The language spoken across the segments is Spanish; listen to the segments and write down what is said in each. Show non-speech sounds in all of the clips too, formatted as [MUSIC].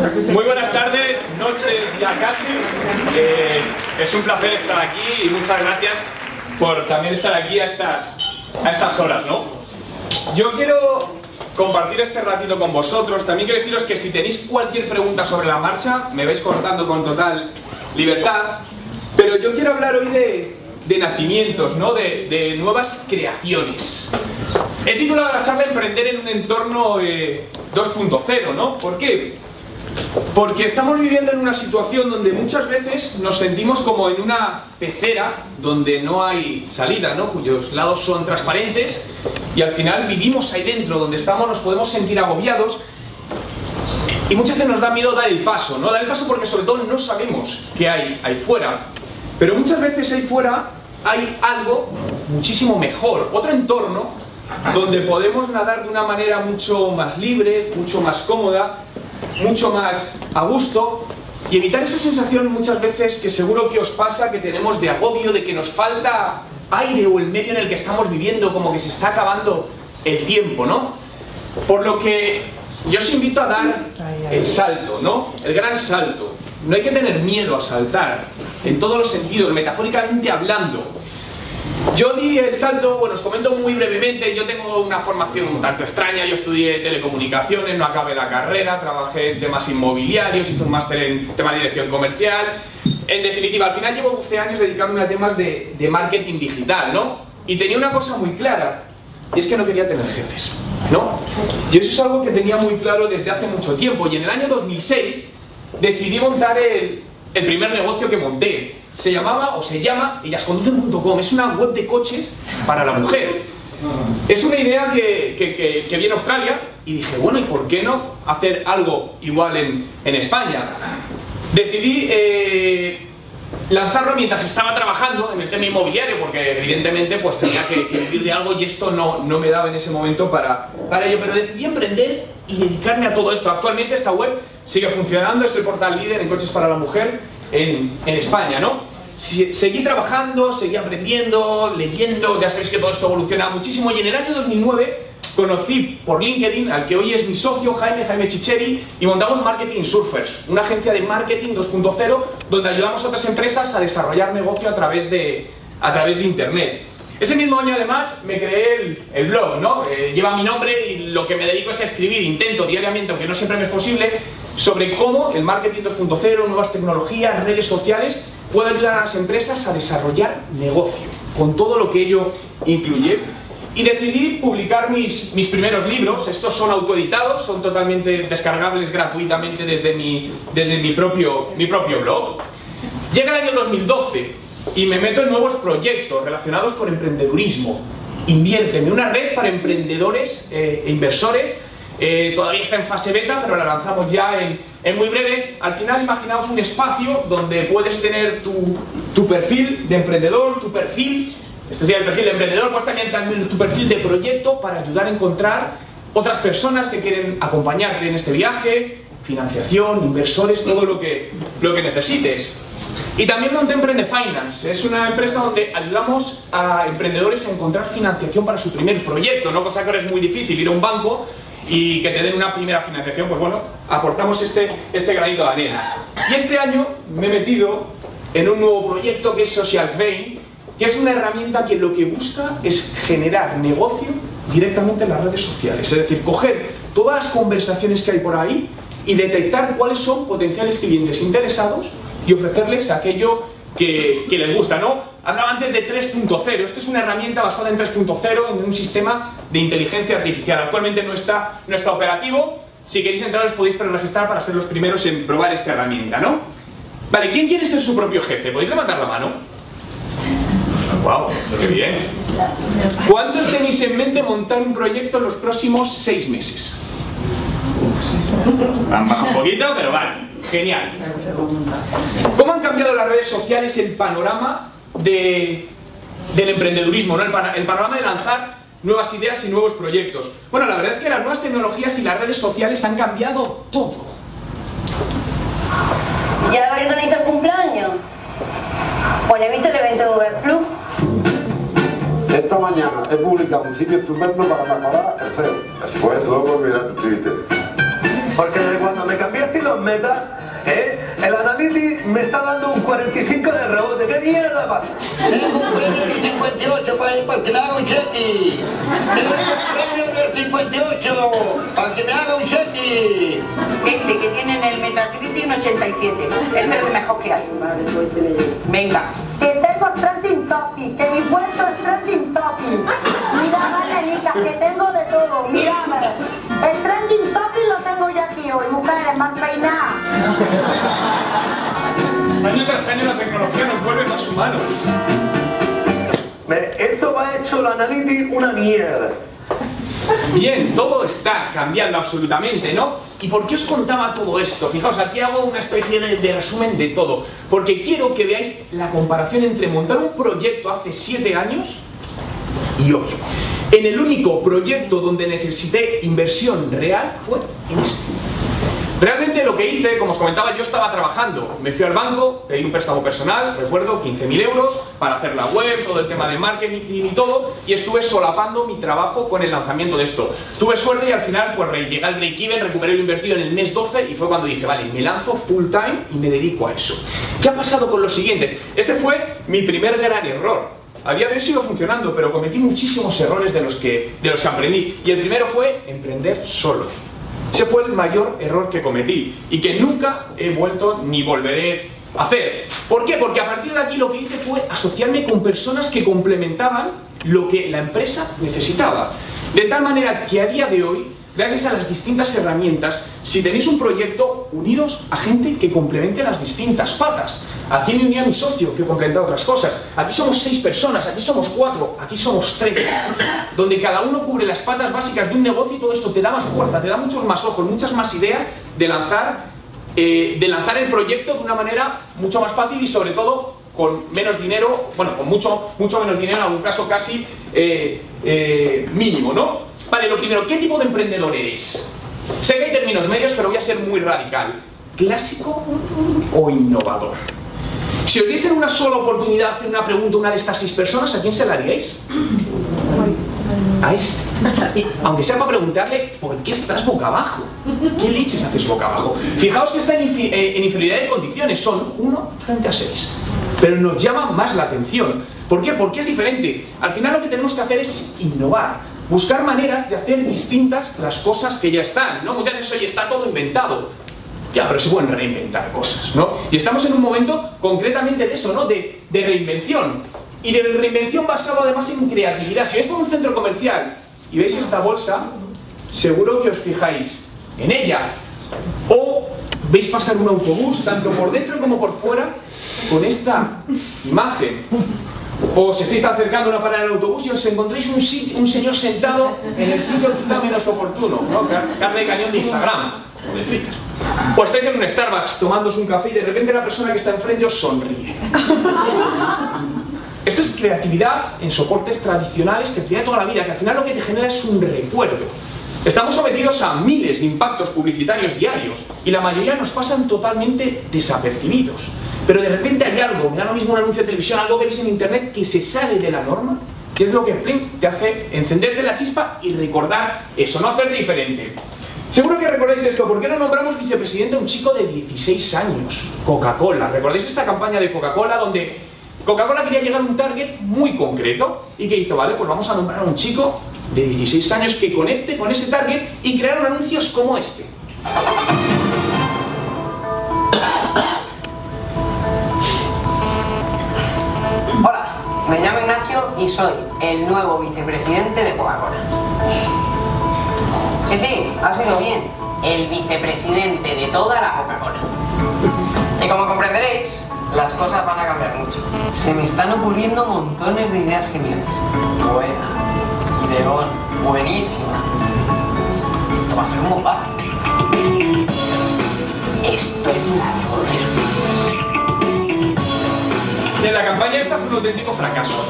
Muy buenas tardes, noches ya casi. Eh, es un placer estar aquí y muchas gracias por también estar aquí a estas, a estas horas, ¿no? Yo quiero compartir este ratito con vosotros. También quiero deciros que si tenéis cualquier pregunta sobre la marcha, me vais cortando con total libertad. Pero yo quiero hablar hoy de, de nacimientos, ¿no? De, de nuevas creaciones. He titulado la charla Emprender en un entorno eh, 2.0, ¿no? ¿Por qué? Porque estamos viviendo en una situación donde muchas veces nos sentimos como en una pecera donde no hay salida, ¿no? Cuyos lados son transparentes y al final vivimos ahí dentro, donde estamos, nos podemos sentir agobiados y muchas veces nos da miedo dar el paso, ¿no? Dar el paso porque sobre todo no sabemos qué hay ahí fuera. Pero muchas veces ahí fuera hay algo muchísimo mejor, otro entorno donde podemos nadar de una manera mucho más libre, mucho más cómoda, mucho más a gusto y evitar esa sensación muchas veces que seguro que os pasa que tenemos de agobio, de que nos falta aire o el medio en el que estamos viviendo, como que se está acabando el tiempo, ¿no? Por lo que yo os invito a dar el salto, ¿no? El gran salto. No hay que tener miedo a saltar, en todos los sentidos, metafóricamente hablando. Yo di el salto, bueno, os comento muy brevemente, yo tengo una formación un tanto extraña, yo estudié telecomunicaciones, no acabé la carrera, trabajé en temas inmobiliarios, hice un máster en tema de dirección comercial, en definitiva, al final llevo 12 años dedicándome a temas de, de marketing digital, ¿no? Y tenía una cosa muy clara, y es que no quería tener jefes, ¿no? Y eso es algo que tenía muy claro desde hace mucho tiempo, y en el año 2006 decidí montar el, el primer negocio que monté. Se llamaba o se llama ellasconducen.com. Es una web de coches para la mujer. Es una idea que, que, que, que vi en Australia y dije, bueno, ¿y por qué no hacer algo igual en, en España? Decidí eh, lanzarlo mientras estaba trabajando en el tema inmobiliario, porque evidentemente pues tenía que, que vivir de algo y esto no, no, me daba en ese momento para, para ello. Pero decidí emprender y dedicarme a todo esto. Actualmente esta web sigue funcionando, es el portal líder en coches para la mujer en, en España, ¿no? Seguí trabajando, seguí aprendiendo, leyendo, ya sabéis que todo esto evoluciona muchísimo y en el año 2009 conocí por LinkedIn al que hoy es mi socio Jaime, Jaime Chicheri, y montamos Marketing Surfers, una agencia de marketing 2.0 donde ayudamos a otras empresas a desarrollar negocio a través de, a través de Internet. Ese mismo año además me creé el, blog, ¿no? Eh, lleva mi nombre y lo que me dedico es a escribir, intento diariamente, aunque no siempre me es posible, sobre cómo el marketing 2.0, nuevas tecnologías, redes sociales puede ayudar a las empresas a desarrollar negocio, con todo lo que ello incluye. Y decidí publicar mis, mis primeros libros, estos son autoeditados, son totalmente descargables gratuitamente desde mi, desde mi, propio, mi propio blog. Llega el año 2012 y me meto en nuevos proyectos relacionados con emprendedurismo. Inviérteme, una red para emprendedores eh, e inversores eh, todavía está en fase beta, pero la lanzamos ya en, en, muy breve. Al final, imaginaos un espacio donde puedes tener tu, tu perfil de emprendedor, tu perfil, este sería el perfil de emprendedor, pues también, tu perfil de proyecto para ayudar a encontrar otras personas que quieren acompañarte en este viaje, financiación, inversores, todo lo que, lo que necesites. Y también monté Emprende Finance. Es una empresa donde ayudamos a emprendedores a encontrar financiación para su primer proyecto, ¿no? Cosa que ahora es muy difícil ir a un banco y que te den una primera financiación, pues bueno, aportamos este, este granito de arena. Y este año me he metido en un nuevo proyecto que es Social Vein, que es una herramienta que lo que busca es generar negocio directamente en las redes sociales. Es decir, coger todas las conversaciones que hay por ahí y detectar cuáles son potenciales clientes interesados y ofrecerles aquello que, que, les gusta, ¿no? Hablaba antes de 3.0, esto es una herramienta basada en 3.0, en un sistema de inteligencia artificial. Actualmente no está, no está operativo, si queréis entrar os podéis preregistrar para ser los primeros en probar esta herramienta, ¿no? Vale, ¿quién quiere ser su propio jefe? ¿Podéis levantar la mano? ¡Wow! ¡Qué bien! ¿Cuántos tenéis en mente montar un proyecto en los próximos seis meses? Han bajado un poquito, pero vale. Genial. ¿Cómo han cambiado las redes sociales el panorama de, del emprendedurismo? El, panorama de lanzar nuevas ideas y nuevos proyectos. Bueno, la verdad es que las nuevas tecnologías y las redes sociales han cambiado todo. ¿Ya habéis organizado el cumpleaños? Pues he visto el evento de Web Plus. Esta mañana he publicado un sitio estupendo para mejorar el CEO. Así puedes luego mirar tu Twitter. Porque desde cuando me cambiaste los metas, ¿eh? el Analytics me está dando un 45 de rebote. ¿Qué mierda pasa? Tengo un premio del 58 para, para haga un cheque. Tengo un premio 58 para que me haga un cheque. Este que tiene en el Metacritic un 87. Es el mejor que hay. Venga. Que tengo trending topic, que mi puesto es trending topic. Mira, vale, Nica, que tengo de todo. Mira, el trending topic lo tengo yo aquí hoy, mujeres, mal peinadas. Año tras año la tecnología nos vuelve más humanos. Me- Eso va hecho el Analytics una mierda. Bien, todo está cambiando absolutamente, ¿no? ¿Y por qué os contaba todo esto? Fijaos, aquí hago una especie de, resumen de todo. Porque quiero que veáis la comparación entre montar un proyecto hace 7 años y hoy. En el único proyecto donde necesité inversión real fue en este. Realmente lo que hice, como os comentaba, yo estaba trabajando. Me fui al banco, pedí un préstamo personal, recuerdo, 15.000 euros, para hacer la web, todo el tema de marketing y todo, y estuve solapando mi trabajo con el lanzamiento de esto. Tuve suerte y al final, pues llegué al break-even, recuperé lo invertido en el mes 12 y fue cuando dije, vale, me lanzo full time y me dedico a eso. ¿Qué ha pasado con los siguientes? Este fue mi primer gran error. A día hoy sigo funcionando, pero cometí muchísimos errores de los que, de los que aprendí. Y el primero fue emprender solo. Ese fue el mayor error que cometí y que nunca he vuelto ni volveré a hacer. ¿Por qué? Porque a partir de aquí lo que hice fue asociarme con personas que complementaban lo que la empresa necesitaba. De tal manera que a día de hoy, gracias a las distintas herramientas, si tenéis un proyecto, uniros a gente que complemente las distintas patas. Aquí me uní a mi socio, que complementa otras cosas. Aquí somos seis personas, aquí somos cuatro, aquí somos tres. Donde cada uno cubre las patas básicas de un negocio y todo esto te da más fuerza, te da muchos más ojos, muchas más ideas de lanzar, eh, de lanzar el proyecto de una manera mucho más fácil y sobre todo con menos dinero, bueno, con mucho, mucho menos dinero, en algún caso casi eh, eh, mínimo, ¿no? Vale, lo primero, ¿qué tipo de emprendedor eres? Sé que hay términos medios, pero voy a ser muy radical. ¿Clásico o innovador? Si os diesen una sola oportunidad de hacer una pregunta a una de estas seis personas, ¿a quién se la haríais? A este. Aunque sea para preguntarle por qué estás boca abajo. ¿Qué leches haces boca abajo? Fijaos que está en, eh, en inferioridad de condiciones, son uno frente a seis. Pero nos llama más la atención. ¿Por qué? Porque es diferente. Al final lo que tenemos que hacer es innovar, buscar maneras de hacer distintas las cosas que ya están. ¿no? Muchas veces, oye, está todo inventado. Ya, pero se pueden reinventar cosas, ¿no? Y estamos en un momento concretamente de eso, ¿no? De, de reinvención. Y de reinvención basado además en creatividad. Si vais por un centro comercial y veis esta bolsa, seguro que os fijáis en ella. O veis pasar un autobús, tanto por dentro como por fuera, con esta imagen. O os estáis acercando a una parada del autobús y os encontráis un, sit- un señor sentado en el sitio quizá menos oportuno, ¿no? Car- Carne de cañón de Instagram o de Twitter. O estáis en un Starbucks tomándose un café y de repente la persona que está enfrente os sonríe. Esto es creatividad en soportes tradicionales, creatividad de toda la vida, que al final lo que te genera es un recuerdo. Estamos sometidos a miles de impactos publicitarios diarios y la mayoría nos pasan totalmente desapercibidos. Pero de repente hay algo, me da lo mismo un anuncio de televisión, algo que ves en internet que se sale de la norma, que es lo que te hace encenderte la chispa y recordar eso, no hacer diferente. Seguro que recordáis esto, ¿por qué no nombramos vicepresidente a un chico de 16 años? Coca-Cola. ¿Recordáis esta campaña de Coca-Cola donde Coca-Cola quería llegar a un target muy concreto? ¿Y qué hizo? Vale, pues vamos a nombrar a un chico de 16 años que conecte con ese target y crearon anuncios como este. Hola, me llamo Ignacio y soy el nuevo vicepresidente de Coca-Cola. Sí, sí, has oído bien, el vicepresidente de toda la Coca-Cola. Y como comprenderéis, las cosas van a cambiar mucho. Se me están ocurriendo montones de ideas geniales. Buena, ideón, buenísima. Esto va a ser un bombazo. Esto es una revolución. La campaña esta fue un auténtico fracaso,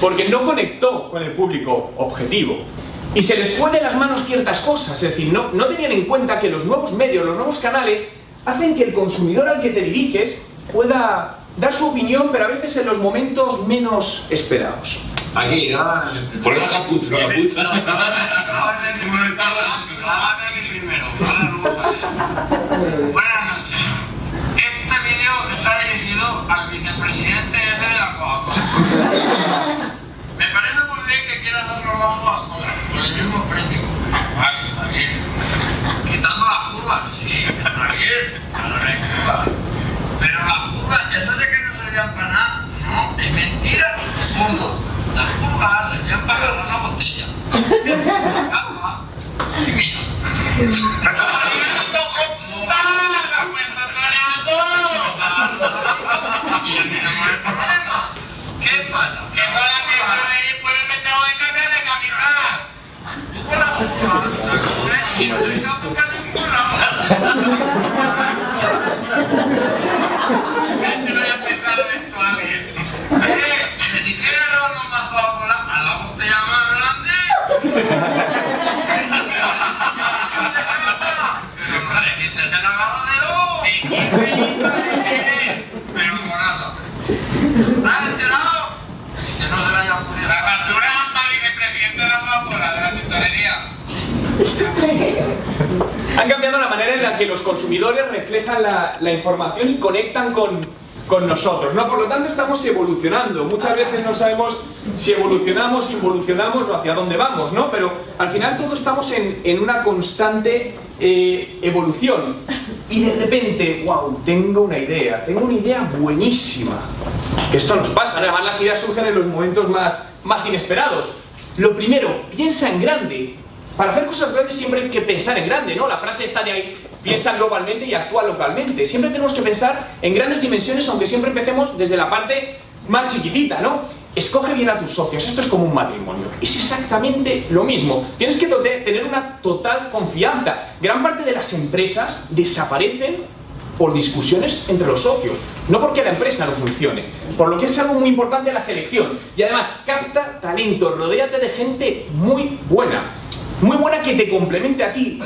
porque no conectó con el público objetivo. Y se les fue de las manos ciertas cosas, es decir, no, no tenían en cuenta que los nuevos medios, los nuevos canales, hacen que el consumidor al que te diriges pueda dar su opinión, pero a veces en los momentos menos esperados. Aquí, ¿no? Poner la capucha, la capucha. Buenas noches. Este vídeo está dirigido al vicepresidente ese de la Coca-Cola. Me parece muy bien que quieras darlo bajo a Coca-Cola, por el mismo precio. Vale, está bien. Quitando las curvas, sí, está bien. Pero las curvas, eso de que no servían para nada, no, es mentira todo. Las curvas servían para agarrar la botella. Y. ¿Qué pasa? ¿Qué pasa? En cambio de con la no te voy a empezar esto a ver. Eh, que si no se la factura vicepresidente de la. Han cambiado la manera en la que los consumidores reflejan la información y conectan con, con nosotros, ¿no? Por lo tanto, estamos evolucionando. Muchas veces no sabemos si evolucionamos, involucionamos o hacia dónde vamos, ¿no? Pero al final todos estamos en, en una constante eh, evolución. Y de repente, wow, tengo una idea, tengo una idea buenísima. Que esto nos pasa, además las ideas surgen en los momentos más, más inesperados. Lo primero, piensa en grande. Para hacer cosas grandes siempre hay que pensar en grande, ¿no? La frase está de ahí, piensa globalmente y actúa localmente. Siempre tenemos que pensar en grandes dimensiones, aunque siempre empecemos desde la parte más chiquitita, ¿no? Escoge bien a tus socios, esto es como un matrimonio. Es exactamente lo mismo. Tienes que tener una total confianza. Gran parte de las empresas desaparecen por discusiones entre los socios, no porque la empresa no funcione, por lo que es algo muy importante la selección. Y además, capta talento, rodéate de gente muy buena, muy buena que te complemente a ti.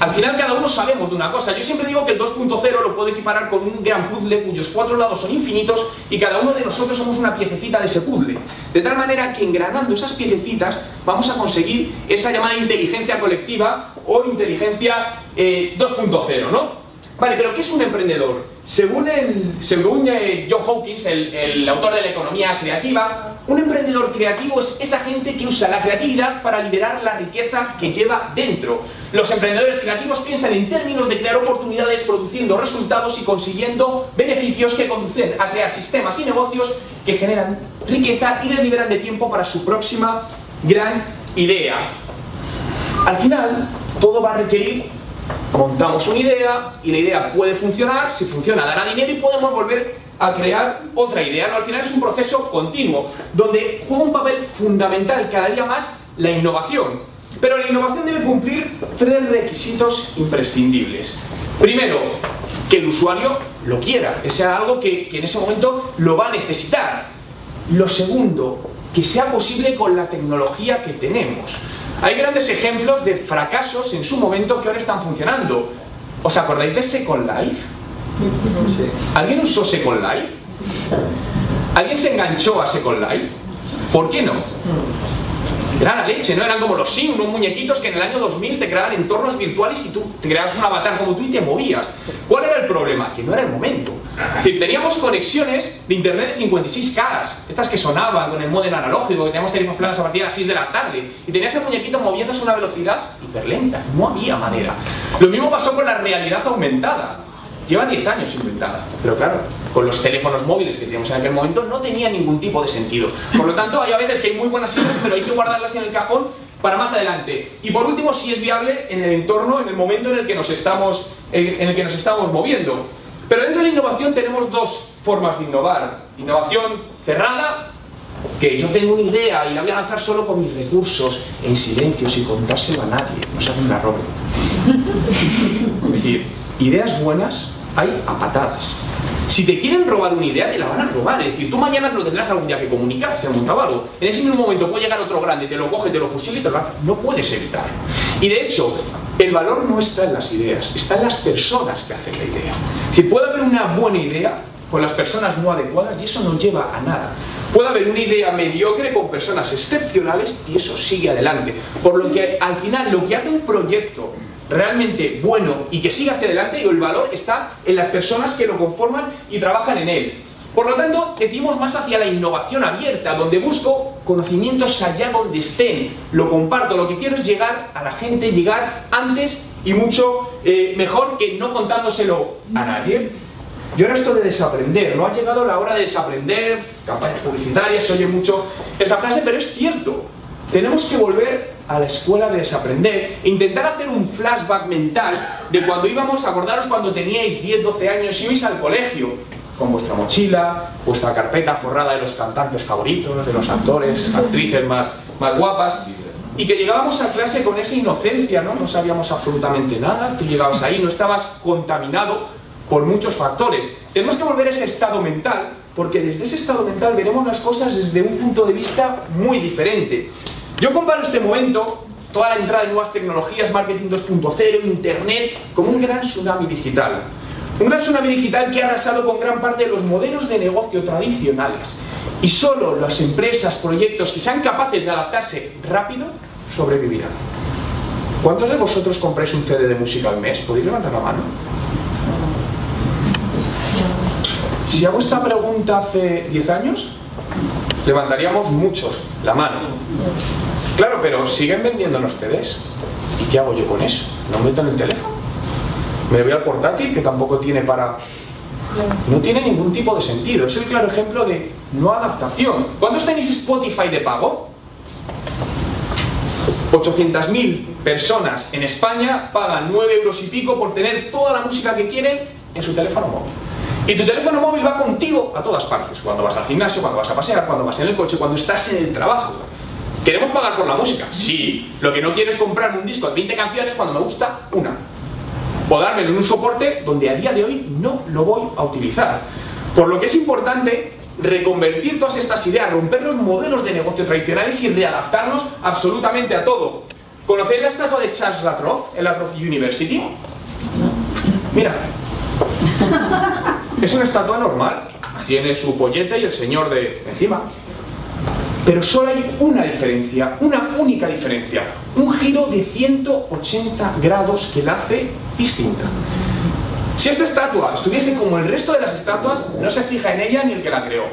Al final cada uno sabemos de una cosa. Yo siempre digo que el 2.0 lo puedo equiparar con un gran puzzle cuyos cuatro lados son infinitos y cada uno de nosotros somos una piececita de ese puzzle. De tal manera que engranando esas piececitas vamos a conseguir esa llamada inteligencia colectiva o inteligencia eh, 2.0, ¿no? Vale, pero ¿qué es un emprendedor? Según, el, según eh, John Hawkins, el, el autor de la economía creativa, un emprendedor creativo es esa gente que usa la creatividad para liderar la riqueza que lleva dentro. Los emprendedores creativos piensan en términos de crear oportunidades, produciendo resultados y consiguiendo beneficios que conducen a crear sistemas y negocios que generan riqueza y les liberan de tiempo para su próxima gran idea. Al final, todo va a requerir montamos una idea y la idea puede funcionar, si funciona dará dinero y podemos volver a crear otra idea. ¿no? Al final es un proceso continuo, donde juega un papel fundamental cada día más la innovación. Pero la innovación debe cumplir tres requisitos imprescindibles. Primero, que el usuario lo quiera, que sea algo que, que en ese momento lo va a necesitar. Lo segundo, que sea posible con la tecnología que tenemos. Hay grandes ejemplos de fracasos en su momento que ahora están funcionando. ¿Os acordáis de Second Life? ¿Alguien usó Second Life? ¿Alguien se enganchó a Second Life? ¿Por qué no? Era la leche, ¿no? Eran como los Sims, unos muñequitos que en el año 2000 te creaban entornos virtuales y tú te creabas un avatar como tú y te movías. ¿Cuál era el problema? Que no era el momento. Es decir, teníamos conexiones de internet de 56 caras, estas que sonaban con el modem analógico, que teníamos teléfonos planos a partir de las 6 de la tarde, y tenías el muñequito moviéndose a una velocidad hiperlenta. No había manera. Lo mismo pasó con la realidad aumentada. Lleva 10 años inventada, pero claro, con los teléfonos móviles que teníamos en aquel momento no tenía ningún tipo de sentido. Por lo tanto, hay a veces que hay muy buenas ideas, pero hay que guardarlas en el cajón para más adelante. Y por último, si es viable en el entorno, en el momento en el que nos estamos, en el que nos estamos moviendo. Pero dentro de la innovación tenemos dos formas de innovar. Innovación cerrada, que yo tengo una idea y la voy a lanzar solo con mis recursos, en silencio, sin contárselo a nadie, no se hace una ropa. Es decir, ideas buenas hay a patadas. Si te quieren robar una idea, te la van a robar. Es decir, tú mañana lo tendrás algún día que comunicar, se ha montado algo. En ese mismo momento puede llegar otro grande, te lo coge, te lo fusila y te lo hace. No puedes evitarlo. Y de hecho, el valor no está en las ideas, está en las personas que hacen la idea. Si puede haber una buena idea con las personas no adecuadas y eso no lleva a nada. Puede haber una idea mediocre con personas excepcionales y eso sigue adelante. Por lo que al final lo que hace un proyecto realmente bueno y que siga hacia adelante, o el valor está en las personas que lo conforman y trabajan en él. Por lo tanto, decidimos más hacia la innovación abierta, donde busco conocimientos allá donde estén. Lo comparto, lo que quiero es llegar a la gente, llegar antes y mucho eh, mejor que no contándoselo a nadie. Y ahora esto de desaprender, no ha llegado la hora de desaprender, campañas publicitarias, se oye mucho esta frase, pero es cierto. Tenemos que volver a la escuela de desaprender intentar hacer un flashback mental de cuando íbamos, acordaros cuando teníais 10, 12 años y ibais al colegio, con vuestra mochila, vuestra carpeta forrada de los cantantes favoritos, de los actores, actrices más, más guapas, y que llegábamos a clase con esa inocencia, ¿no? No sabíamos absolutamente nada, tú llegabas ahí, no estabas contaminado por muchos factores. Tenemos que volver a ese estado mental, porque desde ese estado mental veremos las cosas desde un punto de vista muy diferente. Yo comparo este momento, toda la entrada de nuevas tecnologías, marketing 2.0, internet, como un gran tsunami digital. Un gran tsunami digital que ha arrasado con gran parte de los modelos de negocio tradicionales. Y solo las empresas, proyectos que sean capaces de adaptarse rápido sobrevivirán. ¿Cuántos de vosotros compráis un CD de música al mes? ¿Podéis levantar la mano? Si hago esta pregunta hace 10 años, levantaríamos muchos la mano. Claro, pero siguen vendiendo los CDs. ¿Y qué hago yo con eso? ¿No meto en el teléfono? Me voy al portátil que tampoco tiene para... No tiene ningún tipo de sentido. Es el claro ejemplo de no adaptación. ¿Cuántos tenéis Spotify de pago? 800.000 personas en España pagan 9 euros y pico por tener toda la música que quieren en su teléfono móvil. Y tu teléfono móvil va contigo a todas partes. Cuando vas al gimnasio, cuando vas a pasear, cuando vas en el coche, cuando estás en el trabajo. ¿Queremos pagar por la música? Sí. Lo que no quiero es comprar un disco de 20 canciones cuando me gusta una. O dármelo en un soporte donde a día de hoy no lo voy a utilizar. Por lo que es importante reconvertir todas estas ideas, romper los modelos de negocio tradicionales y readaptarnos absolutamente a todo. ¿Conocéis la estatua de Charles Latroff en Latroff University? Mira. [LAUGHS] Es una estatua normal. Tiene su pollete y el señor de encima. Pero solo hay una diferencia, una única diferencia. Un giro de 180 grados que la hace distinta. Si esta estatua estuviese como el resto de las estatuas, no se fija en ella ni el que la creó.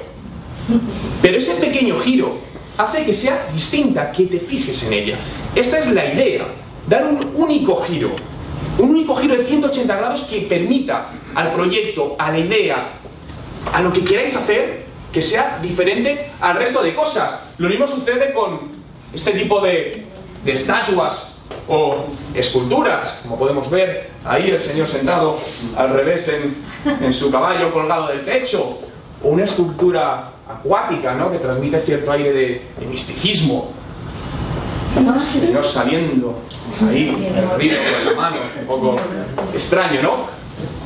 Pero ese pequeño giro hace que sea distinta, que te fijes en ella. Esta es la idea, dar un único giro, un único giro de 180 grados que permita al proyecto, a la idea, a lo que queráis hacer, que sea diferente al resto de cosas. Lo mismo sucede con este tipo de, de estatuas o esculturas, como podemos ver ahí el señor sentado al revés en, en su caballo colgado del techo, o una escultura acuática, ¿no? que transmite cierto aire de, de misticismo. Señor saliendo ahí, el río con la mano, un poco extraño, ¿no?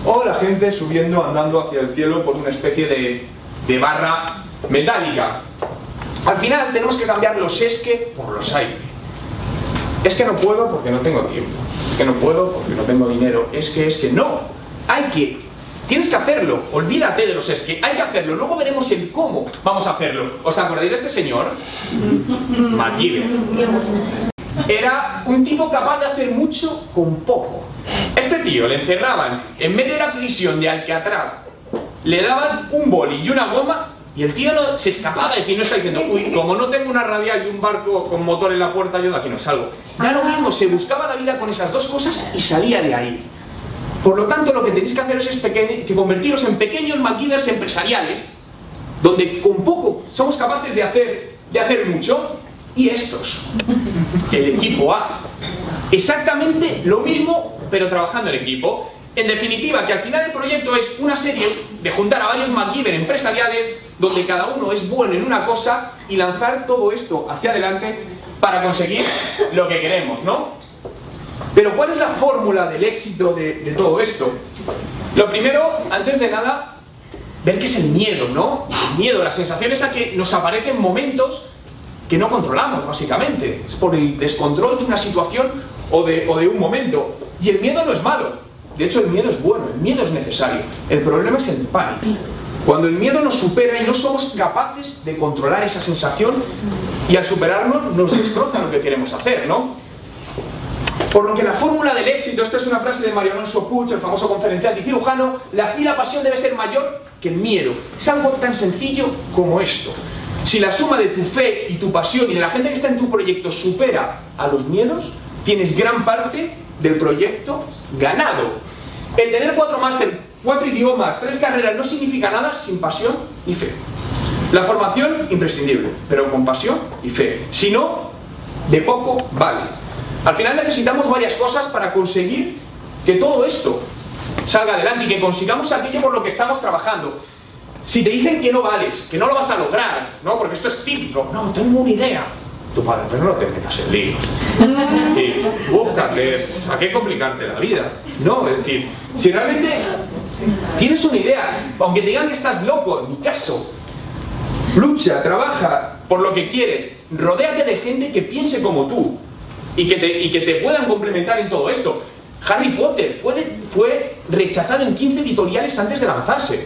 O la gente subiendo, andando hacia el cielo por una especie de, de barra metálica. Al final tenemos que cambiar los esque por los hay. Es que no puedo porque no tengo tiempo. Es que no puedo porque no tengo dinero. Es que, es que no. Hay que. Tienes que hacerlo. Olvídate de los es. Hay que hacerlo. Luego veremos el cómo vamos a hacerlo. ¿Os acordáis de este señor? MacGyver. Era un tipo capaz de hacer mucho con poco. Este tío le encerraban en medio de la prisión de Alcatraz. Le daban un boli y una goma y el tío se escapaba y no está diciendo, uy, como no tengo una radial y un barco con motor en la puerta, yo de aquí no salgo. Da lo mismo, se buscaba la vida con esas dos cosas y salía de ahí. Por lo tanto, lo que tenéis que hacer es que convertiros en pequeños MacGyvers empresariales, donde con poco somos capaces de hacer, de hacer mucho, y estos, el equipo A. Exactamente lo mismo, pero trabajando en equipo. En definitiva, que al final el proyecto es una serie de juntar a varios MacGyver empresariales donde cada uno es bueno en una cosa y lanzar todo esto hacia adelante para conseguir lo que queremos, ¿no? Pero ¿cuál es la fórmula del éxito de, todo esto? Lo primero, antes de nada, ver qué es el miedo, ¿no? El miedo, la sensación esa que nos aparecen momentos que no controlamos, básicamente. Es por el descontrol de una situación o de, o de un momento. Y el miedo no es malo. De hecho, el miedo es bueno, el miedo es necesario. El problema es el pánico. Cuando el miedo nos supera y no somos capaces de controlar esa sensación y al superarnos nos destroza lo que queremos hacer, ¿no? Por lo que la fórmula del éxito, esto es una frase de Mario Alonso Puig, el famoso conferencial y cirujano, la y la pasión debe ser mayor que el miedo. Es algo tan sencillo como esto. Si la suma de tu fe y tu pasión y de la gente que está en tu proyecto supera a los miedos, tienes gran parte del proyecto ganado. El tener cuatro máster, cuatro idiomas, tres carreras no significa nada sin pasión y fe. La formación, imprescindible, pero con pasión y fe. Si no, de poco vale. Al final necesitamos varias cosas para conseguir que todo esto salga adelante y que consigamos aquello por lo que estamos trabajando. Si te dicen que no vales, que no lo vas a lograr, ¿no? Porque esto es típico. No, tengo una idea. Tu padre, pero no te metas en líos. Decir, búscate, ¿a qué complicarte la vida? No, es decir, si realmente tienes una idea, aunque te digan que estás loco, en mi caso, lucha, trabaja por lo que quieres, rodéate de gente que piense como tú y que te, y que te puedan complementar en todo esto. Harry Potter fue, fue rechazado en 15 editoriales antes de lanzarse.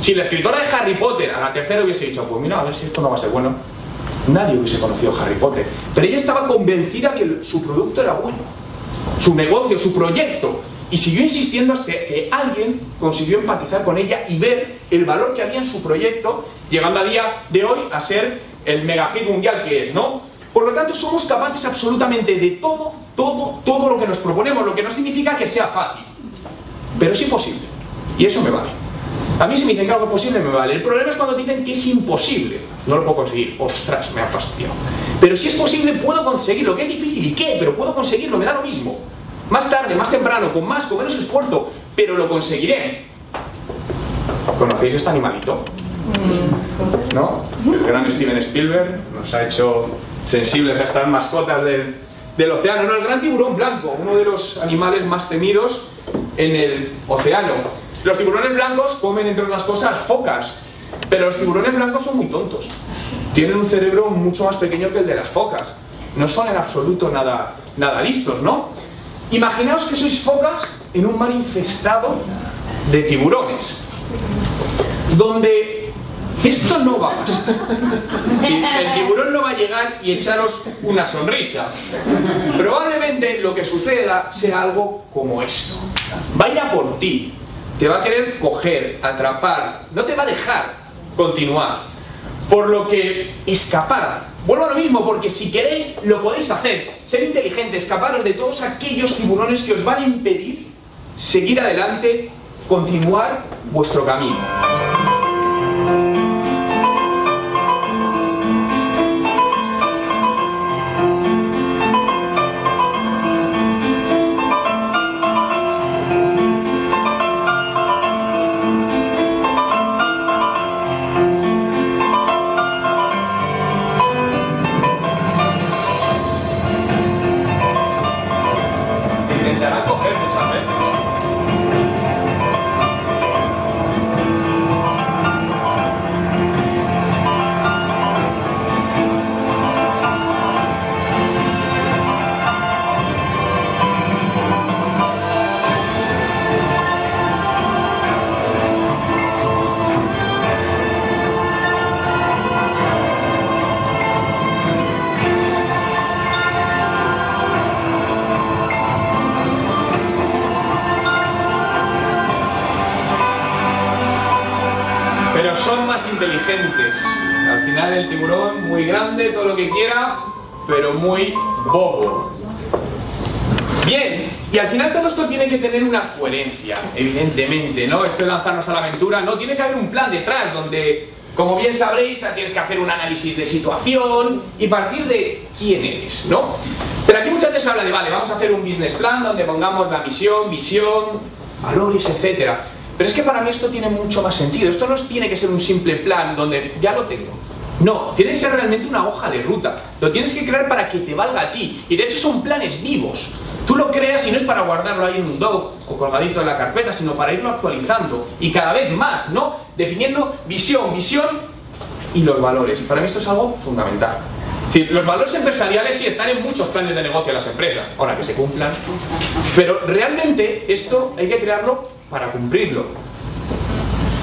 Si la escritora de Harry Potter a la tercera hubiese dicho, pues mira, a ver si esto no va a ser bueno, nadie hubiese conocido Harry Potter. Pero ella estaba convencida que su producto era bueno, su negocio, su proyecto. Y siguió insistiendo hasta que alguien consiguió empatizar con ella y ver el valor que había en su proyecto, llegando a día de hoy a ser el mega hit mundial que es, ¿no? Por lo tanto, somos capaces absolutamente de todo, todo, todo lo que nos proponemos, lo que no significa que sea fácil. Pero es imposible. Y eso me vale. A mí si me dicen que algo es posible, me vale. El problema es cuando te dicen que es imposible. No lo puedo conseguir. Ostras, me ha fastidiado. Pero si es posible, puedo conseguirlo. Que es difícil y qué, pero puedo conseguirlo, me da lo mismo. Más tarde, más temprano, con más, con menos esfuerzo, pero lo conseguiré. ¿Conocéis este animalito? ¿No? El gran Steven Spielberg nos ha hecho sensibles a estas mascotas del, del océano. No, el gran tiburón blanco, uno de los animales más temidos en el océano. Los tiburones blancos comen, entre otras cosas, focas. Pero los tiburones blancos son muy tontos. Tienen un cerebro mucho más pequeño que el de las focas. No son en absoluto nada, nada listos, ¿no? Imaginaos que sois focas en un mar infestado de tiburones donde esto no va a pasar. El tiburón no va a llegar y echaros una sonrisa. Probablemente lo que suceda sea algo como esto. Vaya por ti. Te va a querer coger, atrapar, no te va a dejar continuar. Por lo que escapar. Vuelvo a lo mismo, porque si queréis, lo podéis hacer. Ser inteligentes, escaparos de todos aquellos tiburones que os van a impedir seguir adelante, continuar vuestro camino. Muy bobo. Bien, y al final todo esto tiene que tener una coherencia, evidentemente, ¿no? Esto de lanzarnos a la aventura, no, tiene que haber un plan detrás donde, como bien sabréis, tienes que hacer un análisis de situación y partir de quién eres, ¿no? Pero aquí muchas veces habla de, vale, vamos a hacer un business plan donde pongamos la misión, visión, valores, etcétera. Pero es que para mí esto tiene mucho más sentido. Esto no tiene que ser un simple plan donde ya lo tengo. No, tiene que ser realmente una hoja de ruta. Lo tienes que crear para que te valga a ti. Y de hecho son planes vivos. Tú lo creas y no es para guardarlo ahí en un doc o colgadito en la carpeta, sino para irlo actualizando. Y cada vez más, ¿no? Definiendo visión, visión y los valores. Para mí esto es algo fundamental. Es decir, los valores empresariales sí están en muchos planes de negocio de las empresas, ahora que se cumplan. Pero realmente esto hay que crearlo para cumplirlo.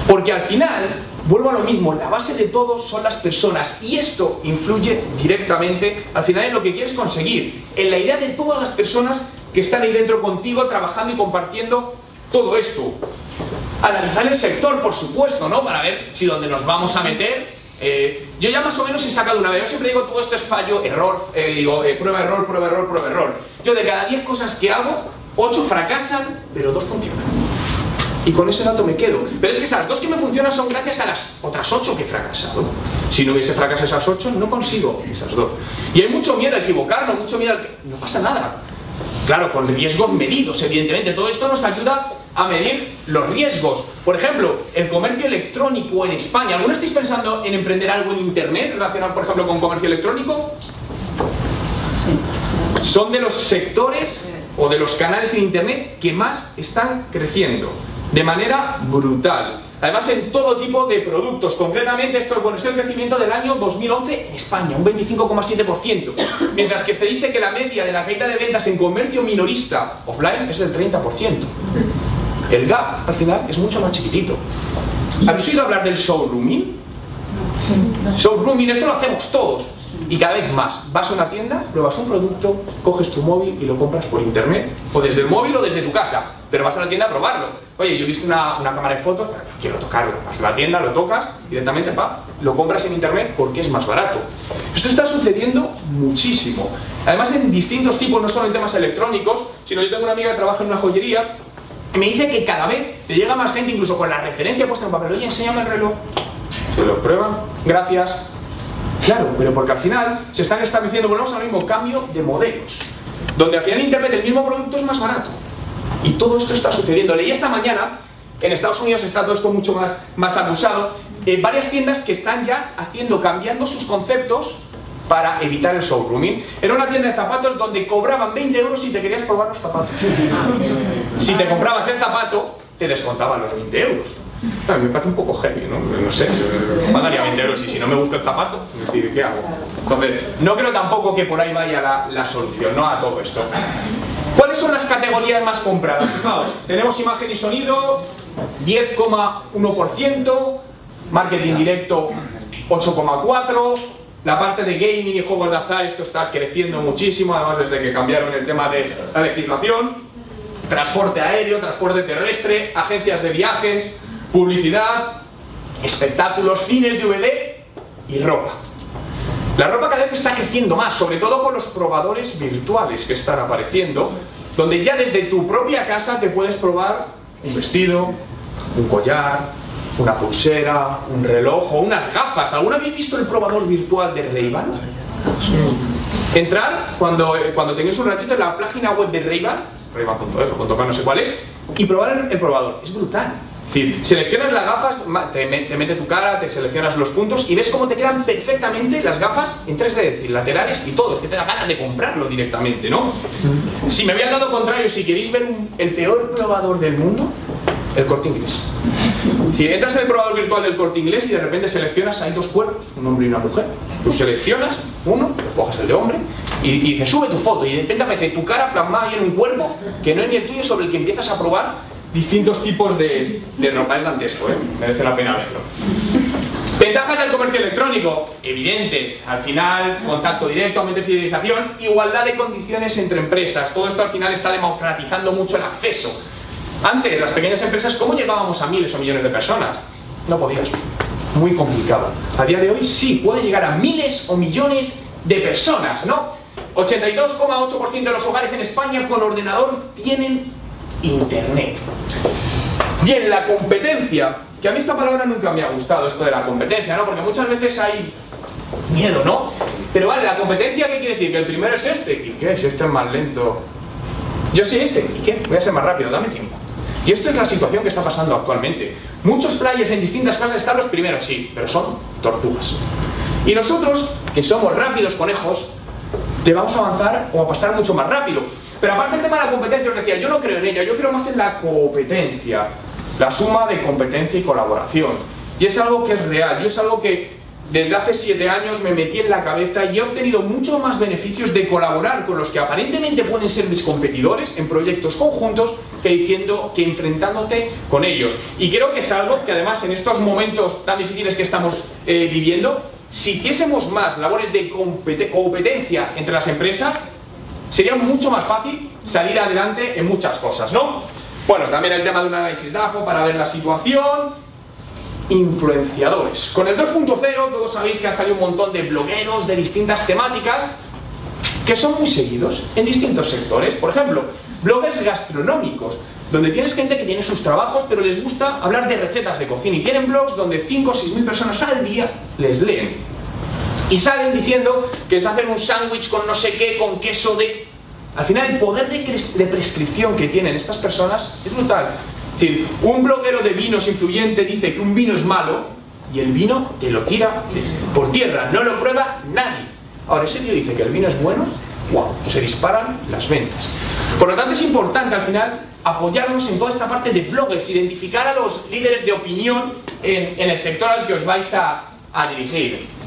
Porque al final, vuelvo a lo mismo, la base de todo son las personas y esto influye directamente al final en lo que quieres conseguir, en la idea de todas las personas que están ahí dentro contigo trabajando y compartiendo todo esto. Analizar el sector, por supuesto, ¿no? Para ver si donde nos vamos a meter. eh, yo ya más o menos he sacado una vez. Yo siempre digo todo esto es fallo, error, eh, digo eh, prueba, error, prueba, error, prueba, error. Yo de cada 10 cosas que hago, 8 fracasan, pero 2 funcionan. Y con ese dato me quedo. Pero es que esas dos que me funcionan son gracias a las otras 8 que he fracasado. Si no hubiese fracasado esas 8, no consigo esas dos. Y hay mucho miedo a equivocarnos, mucho miedo a que... No pasa nada. Claro, con riesgos medidos, evidentemente. Todo esto nos ayuda a medir los riesgos. Por ejemplo, el comercio electrónico en España. ¿Alguno estáis pensando en emprender algo en Internet relacionado, por ejemplo, con comercio electrónico? Son de los sectores o de los canales en Internet que más están creciendo. De manera brutal. Además, en todo tipo de productos. Concretamente, esto bueno, es el crecimiento del año 2011 en España, un 25,7%. [LAUGHS] Mientras que se dice que la media de la caída de ventas en comercio minorista offline es del 30%. El gap, al final, es mucho más chiquitito. ¿Habéis oído hablar del showrooming? Showrooming, esto lo hacemos todos. Y cada vez más. Vas a una tienda, pruebas un producto, coges tu móvil y lo compras por internet. O desde el móvil o desde tu casa. Pero vas a la tienda a probarlo. Oye, yo he visto una, una cámara de fotos, pero quiero tocarlo. Vas a la tienda, lo tocas, directamente pa, lo compras en internet porque es más barato. Esto está sucediendo muchísimo. Además en distintos tipos, no solo en temas electrónicos, sino yo tengo una amiga que trabaja en una joyería me dice que cada vez le llega más gente, incluso con la referencia puesta en papel, oye, enséñame el reloj. Se lo prueban, gracias. Claro, pero porque al final se están estableciendo, volvemos al mismo cambio de modelos. Donde al final Internet el mismo producto es más barato. Y todo esto está sucediendo. Leí esta mañana, en Estados Unidos está todo esto mucho más, más abusado, eh, varias tiendas que están ya haciendo, cambiando sus conceptos para evitar el showrooming. Era una tienda de zapatos donde cobraban 20 euros si te querías probar los zapatos. [LAUGHS] Si te comprabas el zapato, te descontaban los 20 euros. Me parece un poco heavy, ¿no? No sé, pagaría 20 euros y si no me busco el zapato, ¿qué hago? Entonces, no creo tampoco que por ahí vaya la, la solución, ¿no? A todo esto. ¿Cuáles son las categorías más compradas? Fijaos, tenemos imagen y sonido, 10,1%, marketing directo, 8,4%, la parte de gaming y juegos de azar, esto está creciendo muchísimo, además desde que cambiaron el tema de la legislación, transporte aéreo, transporte terrestre, agencias de viajes, publicidad, espectáculos, cines DVD y ropa. La ropa cada vez está creciendo más, sobre todo con los probadores virtuales que están apareciendo, donde ya desde tu propia casa te puedes probar un vestido, un collar, una pulsera, un reloj o unas gafas. ¿Alguna habéis visto el probador virtual de Ray-Ban? Entrar cuando, eh, cuando tengáis un ratito en la página web de Ray-Ban, o .com, no sé cuál es, y probar el, el probador. Es brutal. Decir, seleccionas las gafas, te, te mete tu cara, te seleccionas los puntos y ves cómo te quedan perfectamente las gafas en 3D, es decir, laterales y todo. Es que te da ganas de comprarlo directamente, ¿no? Si me había dado contrario, si queréis ver el peor probador del mundo, el corte inglés. Si entras en el probador virtual del corte inglés y de repente seleccionas, hay dos cuerpos, un hombre y una mujer. Tú seleccionas uno, coges el de hombre y, y dices, sube tu foto. Y de repente aparece tu cara plasmada ahí en un cuerpo que no es ni el tuyo, sobre el que empiezas a probar distintos tipos de, de ropa. Es dantesco, ¿eh? merece la pena verlo. Ventajas del comercio electrónico, evidentes. Al final, contacto directo, aumento de fidelización, igualdad de condiciones entre empresas. Todo esto al final está democratizando mucho el acceso. Antes, las pequeñas empresas, ¿cómo llegábamos a miles o millones de personas? No podías. Muy complicado. A día de hoy sí, puede llegar a miles o millones de personas, ¿no? 82,8% de los hogares en España con ordenador tienen internet. Bien, la competencia, que a mí esta palabra nunca me ha gustado, esto de la competencia, ¿no? Porque muchas veces hay miedo, ¿no? Pero vale, la competencia, ¿qué quiere decir? Que el primero es este. ¿Y qué? Si este es más lento. Yo soy este. ¿Y qué? Voy a ser más rápido, dame tiempo. Y esto es la situación que está pasando actualmente. Muchos players en distintas clases están los primeros, sí, pero son tortugas. Y nosotros, que somos rápidos conejos, le vamos a avanzar o a pasar mucho más rápido. Pero aparte del tema de la competencia, os decía, yo no creo en ella, yo creo más en la competencia, la suma de competencia y colaboración. Y es algo que es real, yo es algo que desde hace siete años me metí en la cabeza y he obtenido muchos más beneficios de colaborar con los que aparentemente pueden ser mis competidores en proyectos conjuntos que diciendo que enfrentándote con ellos. Y creo que es algo que además en estos momentos tan difíciles que estamos eh, viviendo, si hiciésemos más labores de compete- competencia entre las empresas, sería mucho más fácil salir adelante en muchas cosas, ¿no? Bueno, también el tema de un análisis DAFO para ver la situación, influenciadores. Con el 2.0 todos sabéis que han salido un montón de blogueros de distintas temáticas que son muy seguidos en distintos sectores. Por ejemplo, bloggers gastronómicos, donde tienes gente que tiene sus trabajos pero les gusta hablar de recetas de cocina y tienen blogs donde 5 o 6 mil personas al día les leen. Y salen diciendo que se hacen un sándwich con no sé qué, con queso de... Al final el poder de, prescripción que tienen estas personas es brutal. Es decir, un bloguero de vinos influyente dice que un vino es malo y el vino te lo tira por tierra, no lo prueba nadie. Ahora, ese tío dice que el vino es bueno, wow, se disparan las ventas. Por lo tanto, es importante al final apoyarnos en toda esta parte de bloggers, identificar a los líderes de opinión en, el sector al que os vais a dirigir.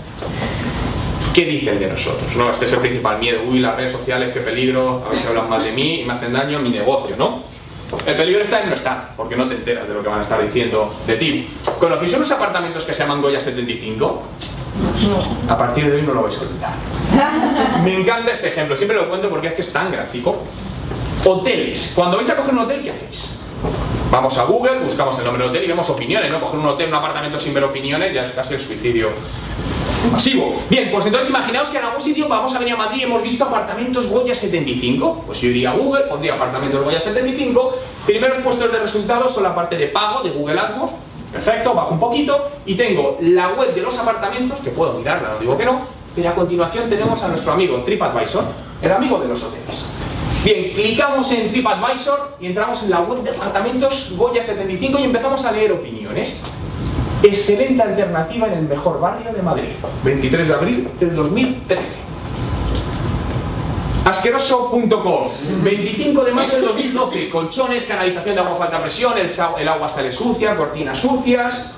¿Qué dicen de nosotros? ¿no? Este es el principal miedo. Uy, las redes sociales, qué peligro, a ver si hablan más de mí y me hacen daño a mi negocio, ¿no? El peligro está en no estar, porque no te enteras de lo que van a estar diciendo de ti. ¿Conocéis unos apartamentos que se llaman Goya 75? A partir de hoy no lo vais a olvidar. [LAUGHS] Me encanta este ejemplo, siempre lo cuento porque es que es tan gráfico. Hoteles. Cuando vais a coger un hotel, ¿qué hacéis? Vamos a Google, buscamos el nombre del hotel y vemos opiniones, ¿no? Coger un hotel, un apartamento sin ver opiniones, ya es casi el suicidio masivo. Bien, pues entonces imaginaos que en algún sitio vamos a venir a Madrid y hemos visto apartamentos Goya 75. Pues yo iría a Google, pondría apartamentos Goya 75. Primeros puestos de resultados son la parte de pago de Google AdWords. Perfecto, bajo un poquito y tengo la web de los apartamentos, que puedo mirarla, no digo que no, pero a continuación tenemos a nuestro amigo TripAdvisor, el amigo de los hoteles. Bien, clicamos en TripAdvisor y entramos en la web de apartamentos Goya 75 y empezamos a leer opiniones. Excelente alternativa en el mejor barrio de Madrid. 23 de abril del 2013. Asqueroso.com 25 de mayo del 2012 Colchones, canalización de agua falta presión el, el, agua sale sucia, cortinas sucias.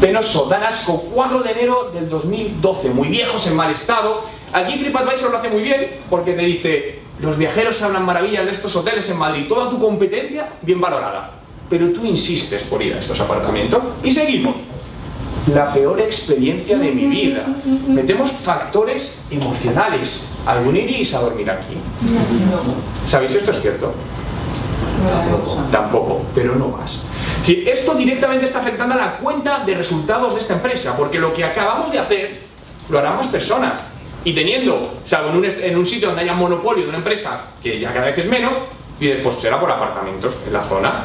Penoso, dan asco. 4 de enero del 2012 Muy viejos, en mal estado. Aquí TripAdvisor lo hace muy bien Porque te dice Los viajeros hablan maravillas de estos hoteles en Madrid. Toda tu competencia bien valorada Pero tú insistes por ir a estos apartamentos Y seguimos la peor experiencia de mi vida. Metemos factores emocionales. ¿Algún iríais a dormir aquí? ¿Sabéis esto es cierto? Tampoco, pero no más. Si esto directamente está afectando a la cuenta de resultados de esta empresa, porque lo que acabamos de hacer lo harán más personas. Y teniendo, salvo en un, en un sitio donde haya monopolio de una empresa, que ya cada vez es menos, y después será por apartamentos en la zona.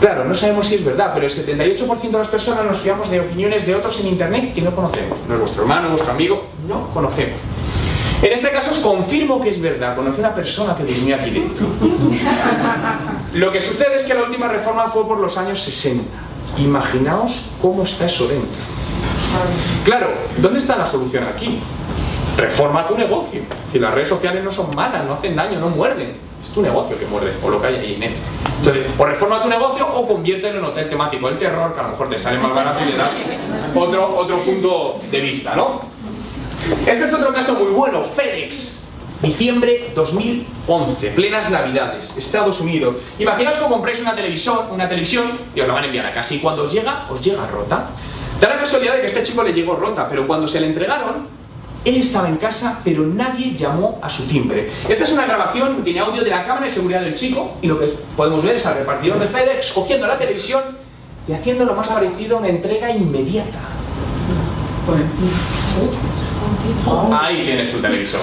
Claro, no sabemos si es verdad, pero el 78% de las personas nos fiamos de opiniones de otros en Internet que no conocemos. No es vuestro hermano, vuestro amigo, no conocemos. En este caso os confirmo que es verdad, conocí una persona que dormía aquí dentro. [LAUGHS] Lo que sucede es que la última reforma fue por los años 60. Imaginaos cómo está eso dentro. Claro, ¿dónde está la solución aquí? Reforma tu negocio. Si las redes sociales no son malas, no hacen daño, no muerden. Es tu negocio que muerde, o lo que hay ahí en él. Entonces, o reforma tu negocio o conviértelo en hotel temático del terror, que a lo mejor te sale más barato y le das otro, otro punto de vista, ¿no? Este es otro caso muy bueno, FedEx. Diciembre 2011, plenas navidades, Estados Unidos. Imaginaos que compráis una televisión, una televisión y os la van a enviar a casa y cuando os llega, os llega rota. Da la casualidad de que este chico le llegó rota, pero cuando se le entregaron, él estaba en casa, pero nadie llamó a su timbre. Esta es una grabación, tiene audio de la cámara de seguridad del chico, y lo que podemos ver es al repartidor de FedEx cogiendo la televisión y haciendo lo más parecido a una entrega inmediata. Ahí tienes tu televisor.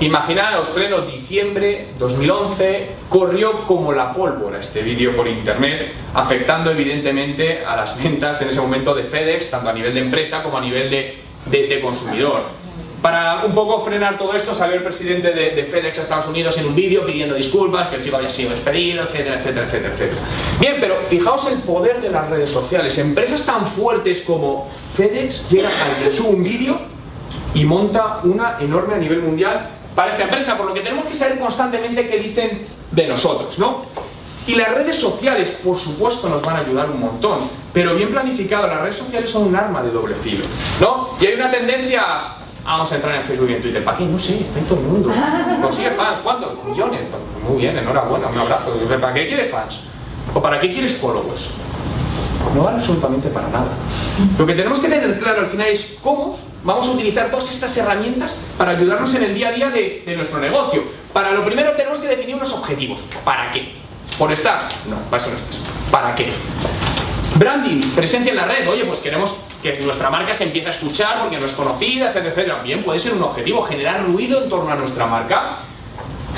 Imaginaos, pleno diciembre 2011, corrió como la pólvora este vídeo por internet, afectando evidentemente a las ventas en ese momento de FedEx, tanto a nivel de empresa como a nivel de, de, consumidor. Para un poco frenar todo esto, salió el presidente de, de FedEx a Estados Unidos en un vídeo pidiendo disculpas, que el chico había sido despedido, etcétera, etcétera, etcétera, etcétera. Bien, pero fijaos el poder de las redes sociales. Empresas tan fuertes como FedEx llegan a sube un vídeo y monta una enorme a nivel mundial para esta empresa, por lo que tenemos que saber constantemente qué dicen de nosotros, ¿no? Y las redes sociales, por supuesto, nos van a ayudar un montón, pero bien planificado, las redes sociales son un arma de doble filo, ¿no? Y hay una tendencia, vamos a entrar en Facebook y en Twitter, ¿para qué? No sé, está en todo el mundo. ¿Consigue fans? ¿Cuántos? Millones. Muy bien, enhorabuena, un abrazo. ¿Para qué quieres fans? ¿O para qué quieres followers? No vale absolutamente para nada. Lo que tenemos que tener claro al final es cómo vamos a utilizar todas estas herramientas para ayudarnos en el día a día de nuestro negocio. Para lo primero tenemos que definir unos objetivos. ¿Para qué? ¿Por estar? No, para eso no es eso. ¿Para qué? Branding, presencia en la red. Oye, pues queremos que nuestra marca se empiece a escuchar porque no es conocida, etcétera, etcétera. Bien, puede ser un objetivo, generar ruido en torno a nuestra marca.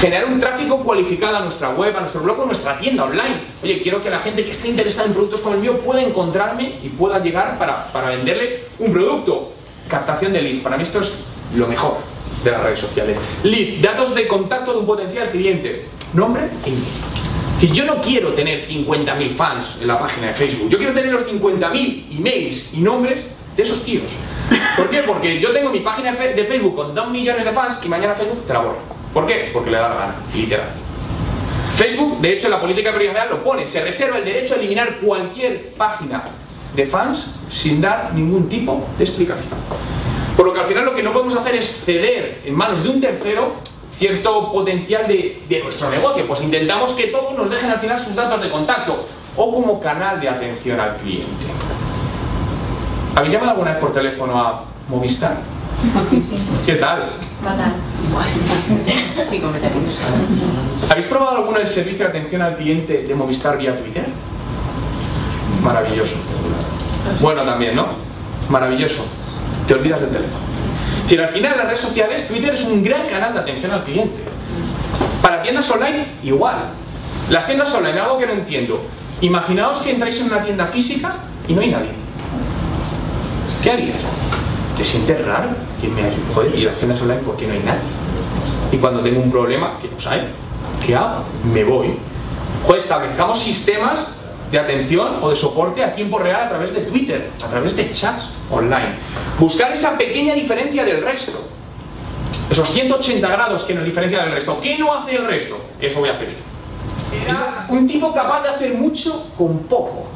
Generar un tráfico cualificado a nuestra web, a nuestro blog a nuestra tienda online. Oye, quiero que la gente que esté interesada en productos como el mío pueda encontrarme y pueda llegar para, para venderle un producto. Captación de leads. Para mí esto es lo mejor de las redes sociales. Lead, datos de contacto de un potencial cliente. Nombre e email. Que yo no quiero tener 50.000 fans en la página de Facebook. Yo quiero tener los 50.000 emails y nombres de esos tíos. ¿Por qué? Porque yo tengo mi página de Facebook con 2 millones de fans y mañana Facebook te la borra. ¿Por qué? Porque le da la gana, literal. Facebook, de hecho, en la política empresarial lo pone. Se reserva el derecho a eliminar cualquier página de fans sin dar ningún tipo de explicación. Por lo que al final lo que no podemos hacer es ceder en manos de un tercero cierto potencial de, de nuestro negocio. Pues intentamos que todos nos dejen al final sus datos de contacto o como canal de atención al cliente. ¿Habéis llamado alguna vez por teléfono a Movistar? ¿Qué tal? Sí, [LAUGHS] completamente. ¿Habéis probado alguno el servicio de atención al cliente de Movistar vía Twitter? Maravilloso. Bueno también, ¿no? Maravilloso. Te olvidas del teléfono. Si al final las redes sociales, Twitter es un gran canal de atención al cliente. Para tiendas online, igual. Las tiendas online, algo que no entiendo. Imaginaos que entráis en una tienda física y no hay nadie. ¿Qué harías? ¿Te sientes raro? ¿Quién me ayuda? Joder, y las tiendas online, ¿por qué no hay nadie? Y cuando tengo un problema, que los hay, ¿qué hago? Me voy. Joder, establezcamos sistemas de atención o de soporte a tiempo real a través de Twitter, a través de chats online. Buscar esa pequeña diferencia del resto. Esos 180 grados que nos diferencian del resto. ¿Qué no hace el resto? Eso voy a hacer yo. Era un tipo capaz de hacer mucho con poco.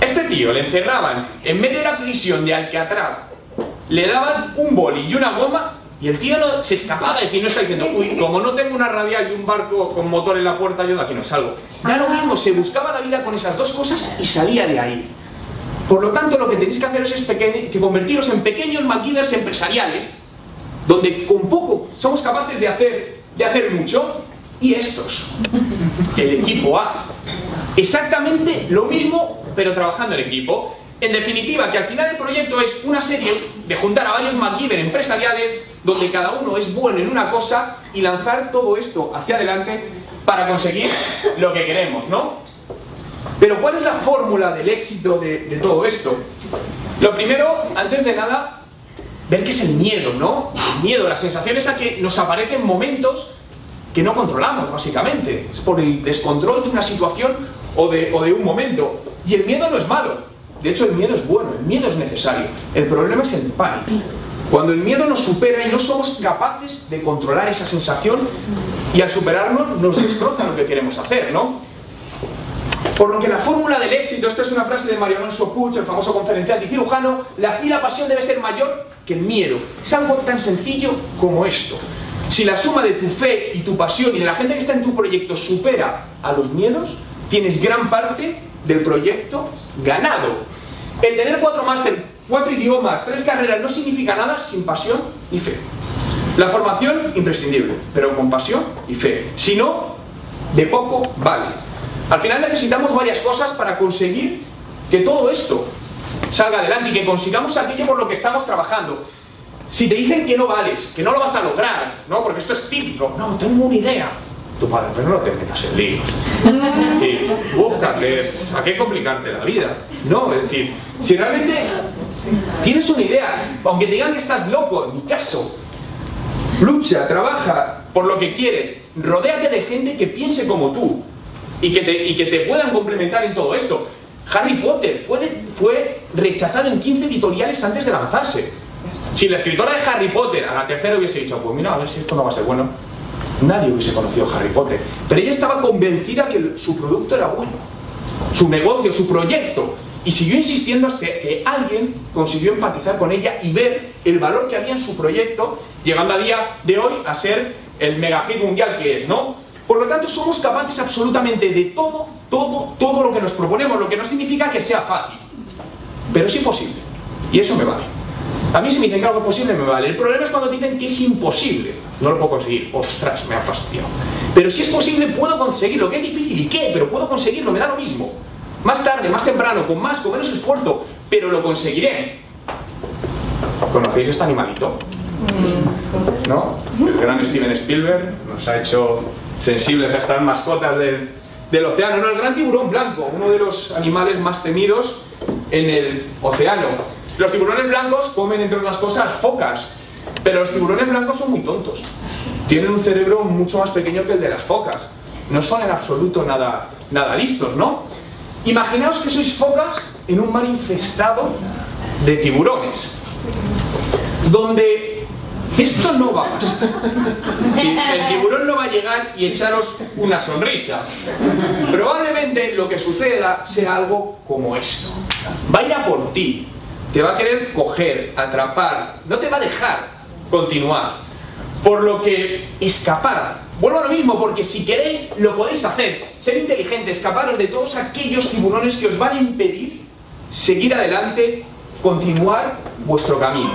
Este tío le encerraban en medio de la prisión de Alcatraz, le daban un boli y una goma y el tío se escapaba, es decir, no está diciendo, uy, como no tengo una radial y un barco con motor en la puerta, yo de aquí no salgo. Da lo mismo, se buscaba la vida con esas dos cosas y salía de ahí. Por lo tanto, lo que tenéis que hacer es que convertiros en pequeños MacGyvers empresariales, donde con poco somos capaces de hacer, de hacer mucho, y estos, el equipo A. Exactamente lo mismo, pero trabajando en equipo. En definitiva, que al final el proyecto es una serie de juntar a varios MacGyver empresariales donde cada uno es bueno en una cosa y lanzar todo esto hacia adelante para conseguir lo que queremos, ¿no? Pero ¿cuál es la fórmula del éxito de, todo esto? Lo primero, antes de nada, ver qué es el miedo, ¿no? El miedo, la sensación esa que nos aparecen momentos que no controlamos, básicamente. Es por el descontrol de una situación o de un momento. Y el miedo no es malo. De hecho, el miedo es bueno, el miedo es necesario. El problema es el pánico. Cuando el miedo nos supera y no somos capaces de controlar esa sensación y al superarnos nos destroza lo que queremos hacer, ¿no? Por lo que la fórmula del éxito, esta es una frase de Mario Alonso Puig, el famoso conferenciante y cirujano, la y la pasión debe ser mayor que el miedo. Es algo tan sencillo como esto. Si la suma de tu fe y tu pasión y de la gente que está en tu proyecto supera a los miedos, tienes gran parte del proyecto ganado. El tener cuatro máster, cuatro idiomas, tres carreras no significa nada sin pasión y fe. La formación, imprescindible, pero con pasión y fe. Si no, de poco vale. Al final necesitamos varias cosas para conseguir que todo esto salga adelante y que consigamos aquello por lo que estamos trabajando. Si te dicen que no vales, que no lo vas a lograr, ¿no? Porque esto es típico. No, tengo una idea. Tu padre, pero no te metas en líos. Es decir, búscate, ¿a qué complicarte la vida? No, es decir, si realmente tienes una idea, aunque te digan que estás loco, en mi caso, lucha, trabaja por lo que quieres, rodéate de gente que piense como tú y que te, y que te puedan complementar en todo esto. Harry Potter fue, de- fue rechazado en 15 editoriales antes de lanzarse. Si la escritora de Harry Potter a la tercera hubiese dicho, pues mira, a ver si esto no va a ser bueno, nadie hubiese conocido Harry Potter. Pero ella estaba convencida que su producto era bueno, su negocio, su proyecto. Y siguió insistiendo hasta que alguien consiguió empatizar con ella y ver el valor que había en su proyecto, llegando a día de hoy a ser el mega hit mundial que es, ¿no? Por lo tanto, somos capaces absolutamente de todo, todo, todo lo que nos proponemos, lo que no significa que sea fácil. pero es imposible. Y eso me vale. A mí si me dicen que algo es posible, me vale. El problema es cuando dicen que es imposible. No lo puedo conseguir. Ostras, me ha fastidiado. Pero si es posible, puedo conseguirlo. Que es difícil y qué, pero puedo conseguirlo, me da lo mismo. Más tarde, más temprano, con más, con menos esfuerzo, pero lo conseguiré. ¿Conocéis este animalito? ¿No? El gran Steven Spielberg nos ha hecho sensibles a estas mascotas del, del océano. No, el gran tiburón blanco, uno de los animales más temidos en el océano. Los tiburones blancos comen, entre otras cosas, focas. Pero los tiburones blancos son muy tontos. Tienen un cerebro mucho más pequeño que el de las focas. No son en absoluto nada, nada listos, ¿no? Imaginaos que sois focas en un mar infestado de tiburones, donde esto no va a pasar. [LAUGHS] El tiburón no va a llegar y echaros una sonrisa. Probablemente lo que suceda sea algo como esto. Vaya por ti, te va a querer coger, atrapar, no te va a dejar continuar. Por lo que escapar. Vuelvo a lo mismo, porque si queréis, lo podéis hacer. Ser inteligentes, escaparos de todos aquellos tiburones que os van a impedir seguir adelante, continuar vuestro camino.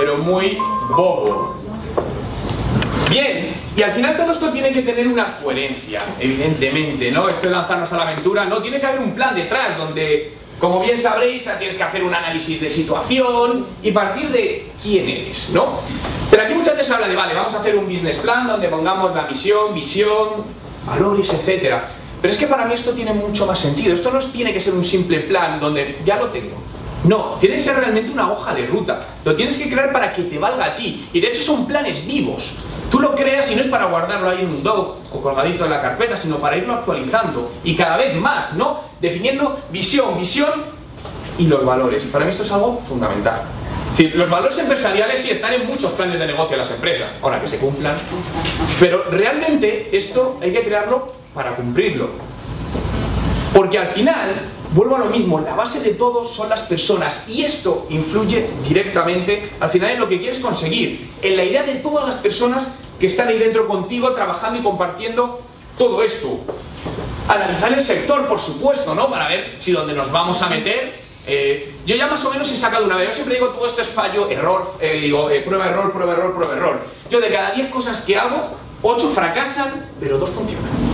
Pero muy bobo. Bien, y al final todo esto tiene que tener una coherencia, evidentemente, ¿no? Esto de lanzarnos a la aventura, no, tiene que haber un plan detrás donde, como bien sabréis, tienes que hacer un análisis de situación y partir de quién eres, ¿no? Pero aquí muchas veces habla de, vale, vamos a hacer un business plan donde pongamos la misión, visión, valores, etcétera. Pero es que para mí esto tiene mucho más sentido. Esto no tiene que ser un simple plan donde ya lo tengo. No, tiene que ser realmente una hoja de ruta. Lo tienes que crear para que te valga a ti. Y de hecho son planes vivos. Tú lo creas y no es para guardarlo ahí en un doc o colgadito en la carpeta, sino para irlo actualizando. Y cada vez más, ¿no? Definiendo visión, visión y los valores. Para mí esto es algo fundamental. Es decir, los valores empresariales sí están en muchos planes de negocio de las empresas, ahora que se cumplan. Pero realmente esto hay que crearlo para cumplirlo. Porque al final, vuelvo a lo mismo, la base de todo son las personas y esto influye directamente al final en lo que quieres conseguir, en la idea de todas las personas que están ahí dentro contigo trabajando y compartiendo todo esto. Analizar el sector, por supuesto, ¿no? Para ver si donde nos vamos a meter eh, yo ya más o menos he sacado una vez, yo siempre digo todo esto es fallo, error, eh, digo eh, prueba, error, prueba, error, prueba, error. Yo de cada 10 cosas que hago, 8 fracasan, pero 2 funcionan.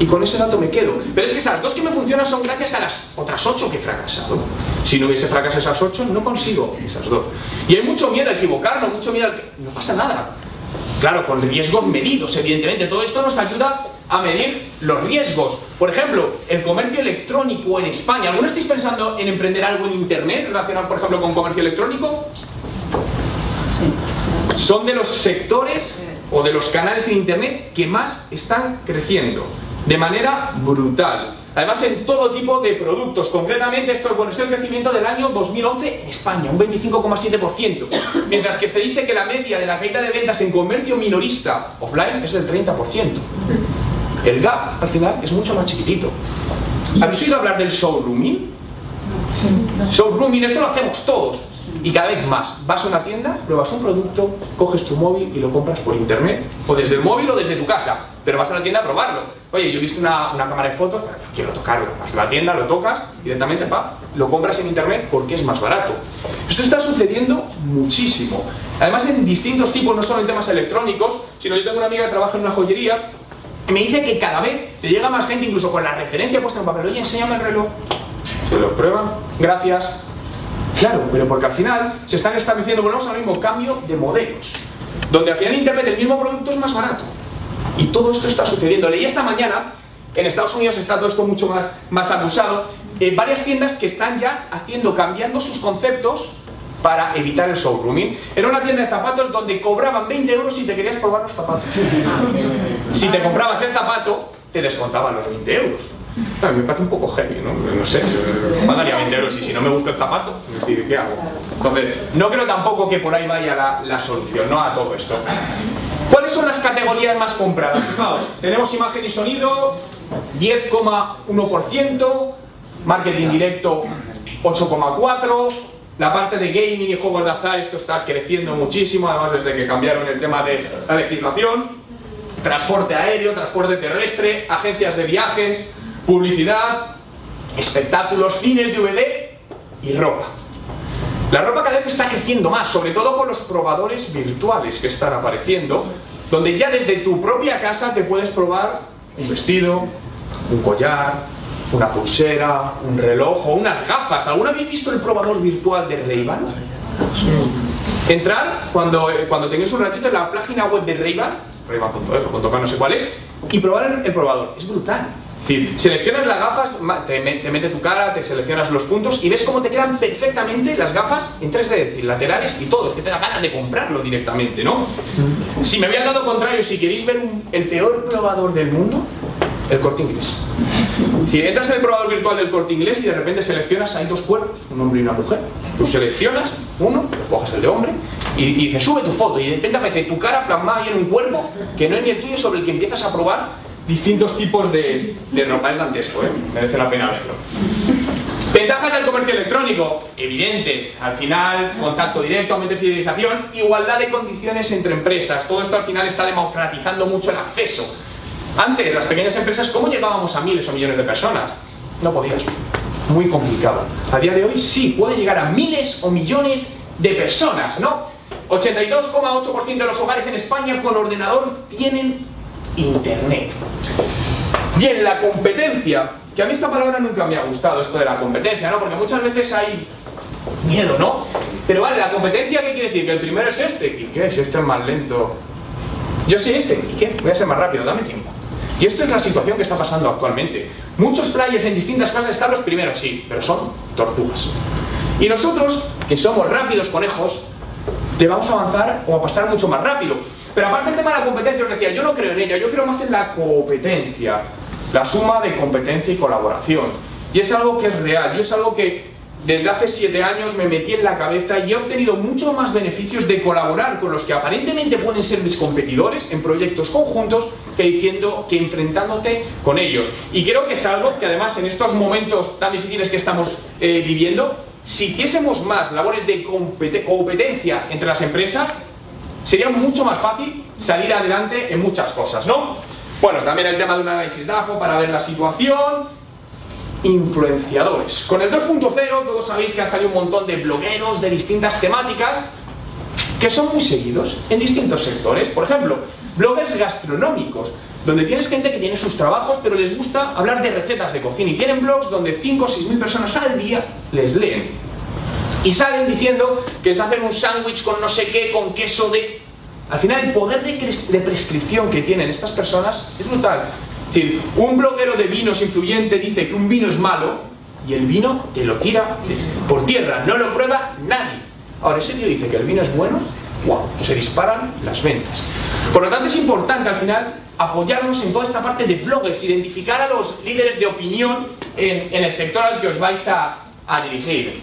Y con ese dato me quedo. Pero es que esas dos que me funcionan son gracias a las otras 8 que he fracasado. Si no hubiese fracasado esas 8, no consigo esas dos. Y hay mucho miedo a equivocarnos, mucho miedo a que... No pasa nada. Claro, con riesgos medidos, evidentemente. Todo esto nos ayuda a medir los riesgos. Por ejemplo, el comercio electrónico en España. ¿Alguno estáis pensando en emprender algo en Internet relacionado, por ejemplo, con comercio electrónico? Son de los sectores o de los canales en Internet que más están creciendo. De manera brutal. Además, en todo tipo de productos. Concretamente, esto bueno, es el crecimiento del año 2011 en España, un 25,7%. Mientras que se dice que la media de la caída de ventas en comercio minorista offline es del 30%. El gap, al final, es mucho más chiquitito. ¿Habéis oído hablar del showrooming? Showrooming, esto lo hacemos todos. Y cada vez más. Vas a una tienda, pruebas un producto, coges tu móvil y lo compras por internet. O desde el móvil o desde tu casa. Pero vas a la tienda a probarlo. Oye, yo he visto una, una cámara de fotos, pero yo quiero tocarlo. Vas a la tienda, lo tocas, directamente, pa, lo compras en internet porque es más barato. Esto está sucediendo muchísimo. Además, en distintos tipos, no solo en temas electrónicos, sino yo tengo una amiga que trabaja en una joyería me dice que cada vez te llega más gente, incluso con la referencia puesta en papel, oye, enséñame el reloj. Se lo prueban, gracias. Claro, pero porque al final se están estableciendo, volvemos al mismo cambio de modelos. Donde al final Internet el mismo producto es más barato. Y todo esto está sucediendo. Leí esta mañana, en Estados Unidos está todo esto mucho más, más acusado, eh, varias tiendas que están ya haciendo, cambiando sus conceptos para evitar el showrooming. Era una tienda de zapatos donde cobraban 20 euros si te querías probar los zapatos. [LAUGHS] Si te comprabas el zapato, te descontaban los 20 euros. Mí me parece un poco heavy, ¿no? No sé, pagaría 20 euros y si no me gusta el zapato, ¿qué hago? Entonces, no creo tampoco que por ahí vaya la, la solución, ¿no? A todo esto. ¿Cuáles son las categorías más compradas? Fijaos, tenemos imagen y sonido, 10,1%, marketing directo, 8,4%, la parte de gaming y juegos de azar, esto está creciendo muchísimo, además desde que cambiaron el tema de la legislación, transporte aéreo, transporte terrestre, agencias de viajes, publicidad, espectáculos, cines DVD y ropa. La ropa cada vez está creciendo más, sobre todo con los probadores virtuales que están apareciendo, donde ya desde tu propia casa te puedes probar un vestido, un collar, una pulsera, un reloj o unas gafas. ¿Alguna habéis visto el probador virtual de Ray-Ban? Entrar cuando, eh, cuando tengáis un ratito en la página web de Ray-Ban, rayban.es o no sé cuál es, y probar el, el probador. Es brutal. Decir, seleccionas las gafas, te, te mete tu cara, te seleccionas los puntos y ves cómo te quedan perfectamente las gafas en 3D, es decir, laterales y todo. Es que te da ganas de comprarlo directamente, ¿no? Si me voy al lado contrario, si queréis ver el peor probador del mundo, el corte inglés. Si entras en el probador virtual del corte inglés y de repente seleccionas, hay dos cuerpos, un hombre y una mujer. Tú seleccionas uno, coges el de hombre y, y dices, sube tu foto. Y de repente aparece tu cara plasmada ahí en un cuerpo que no es ni el tuyo, sobre el que empiezas a probar distintos tipos de, ropa. Es dantesco, ¿eh? merece la pena verlo. Ventajas del comercio electrónico, evidentes. Al final, contacto directo, aumento de fidelización, igualdad de condiciones entre empresas. Todo esto al final está democratizando mucho el acceso. Antes, las pequeñas empresas, ¿cómo llegábamos a miles o millones de personas? No podías. Muy complicado. A día de hoy sí, puede llegar a miles o millones de personas, ¿no? 82,8% de los hogares en España con ordenador tienen internet. Bien, la competencia, que a mí esta palabra nunca me ha gustado, esto de la competencia, ¿no? Porque muchas veces hay miedo, ¿no? Pero vale, la competencia, ¿qué quiere decir? Que el primero es este. ¿Y qué? Si este es más lento. Yo soy este. ¿Y qué? Voy a ser más rápido, dame tiempo. Y esto es la situación que está pasando actualmente. Muchos players en distintas casas están los primeros, sí, pero son tortugas. Y nosotros, que somos rápidos conejos, le vamos a avanzar o a pasar mucho más rápido. Pero aparte del tema de la competencia, os decía, yo no creo en ella, yo creo más en la competencia, la suma de competencia y colaboración. Y es algo que es real, yo es algo que desde hace siete años me metí en la cabeza y he obtenido muchos más beneficios de colaborar con los que aparentemente pueden ser mis competidores en proyectos conjuntos que diciendo que enfrentándote con ellos. Y creo que es algo que además en estos momentos tan difíciles que estamos eh, viviendo, si hiciésemos más labores de compete- competencia entre las empresas, sería mucho más fácil salir adelante en muchas cosas, ¿no? Bueno, también el tema de un análisis DAFO para ver la situación, influenciadores. Con el 2.0 todos sabéis que han salido un montón de blogueros de distintas temáticas que son muy seguidos en distintos sectores. Por ejemplo, bloggers gastronómicos, donde tienes gente que tiene sus trabajos, pero les gusta hablar de recetas de cocina y tienen blogs donde 5 o 6 mil personas al día les leen. Y salen diciendo que se hacen un sándwich con no sé qué, con queso de... Al final el poder de, prescripción que tienen estas personas es brutal. Es decir, un bloguero de vinos influyente dice que un vino es malo y el vino te lo tira por tierra, no lo prueba nadie. Ahora, ese tío dice que el vino es bueno, wow, se disparan las ventas. Por lo tanto, es importante al final apoyarnos en toda esta parte de bloggers, identificar a los líderes de opinión en, el sector al que os vais a dirigir.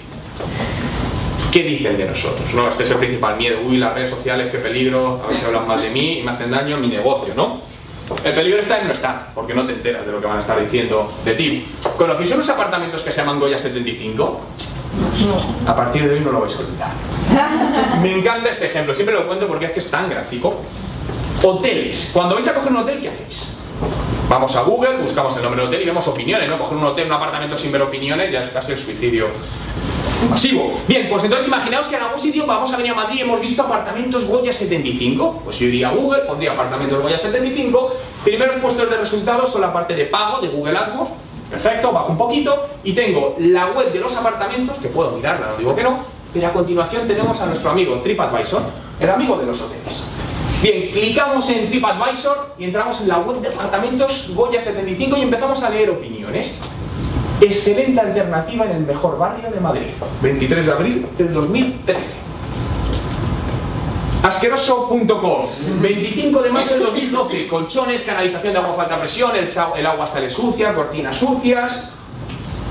¿Qué dicen de nosotros? ¿no? Este es el principal miedo. Uy, las redes sociales, qué peligro, a ver si hablan más de mí y me hacen daño en mi negocio, ¿no? El peligro está en no estar, porque no te enteras de lo que van a estar diciendo de ti. ¿Conocéis unos apartamentos que se llaman Goya 75? A partir de hoy no lo vais a olvidar. [LAUGHS] Me encanta este ejemplo, siempre lo cuento porque es que es tan gráfico. Hoteles. Cuando vais a coger un hotel, ¿qué hacéis? Vamos a Google, buscamos el nombre del hotel y vemos opiniones, ¿no? Coger un hotel, un apartamento sin ver opiniones ya es casi el suicidio Masivo. Bien, pues entonces imaginaos que en algún sitio vamos a venir a Madrid y hemos visto apartamentos Goya 75. Pues yo iría a Google, pondría apartamentos Goya 75. Primeros puestos de resultados son la parte de pago de Google AdWords. Perfecto, bajo un poquito y tengo la web de los apartamentos, que puedo mirarla, no digo que no, pero a continuación tenemos a nuestro amigo TripAdvisor, el amigo de los hoteles. Bien, clicamos en TripAdvisor y entramos en la web de apartamentos Goya 75 y empezamos a leer opiniones. Excelente alternativa en el mejor barrio de Madrid. 23 de abril del 2013. Asqueroso.com 25 de mayo del 2012 Colchones, canalización de agua a alta presión el, el agua sale sucia, cortinas sucias.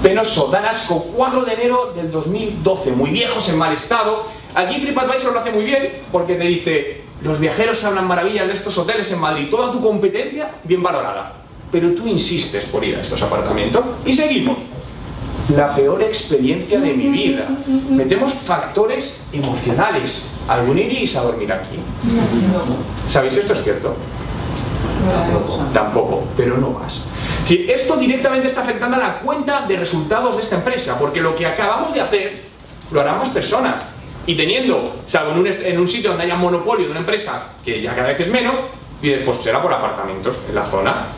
Penoso, dan asco 4 de enero del 2012 Muy viejos, en mal estado. Aquí TripAdvisor lo hace muy bien Porque te dice Los viajeros hablan maravillas de estos hoteles en Madrid. Toda tu competencia bien valorada Pero tú insistes por ir a estos apartamentos Y seguimos la peor experiencia de mi vida. Metemos factores emocionales. ¿Algún iréis a dormir aquí? ¿Sabéis esto es cierto? Tampoco, pero no más. Si esto directamente está afectando a la cuenta de resultados de esta empresa, porque lo que acabamos de hacer lo harán más personas. Y teniendo, salvo en un, en un sitio donde haya monopolio de una empresa, que ya cada vez es menos, pues será por apartamentos en la zona.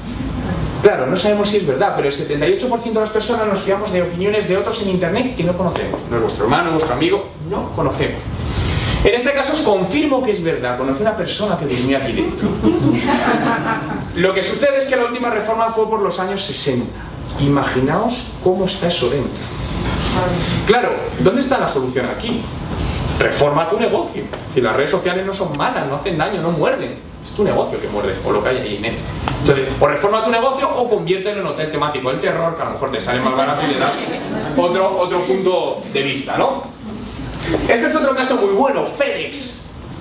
Claro, no sabemos si es verdad, pero el 78% de las personas nos fiamos de opiniones de otros en Internet que no conocemos. No es vuestro hermano, vuestro amigo, no conocemos. En este caso os confirmo que es verdad, conocí una persona que durmió aquí dentro. [LAUGHS] Lo que sucede es que la última reforma fue por los años 60. Imaginaos cómo está eso dentro. Claro, ¿dónde está la solución aquí? Reforma tu negocio. Si las redes sociales no son malas, no hacen daño, no muerden. Es tu negocio que muerde, o lo que hay ahí en él. Entonces, o reforma tu negocio o conviértelo en hotel temático del terror, que a lo mejor te sale más barato y le das otro, otro punto de vista, ¿no? Este es otro caso muy bueno, FedEx.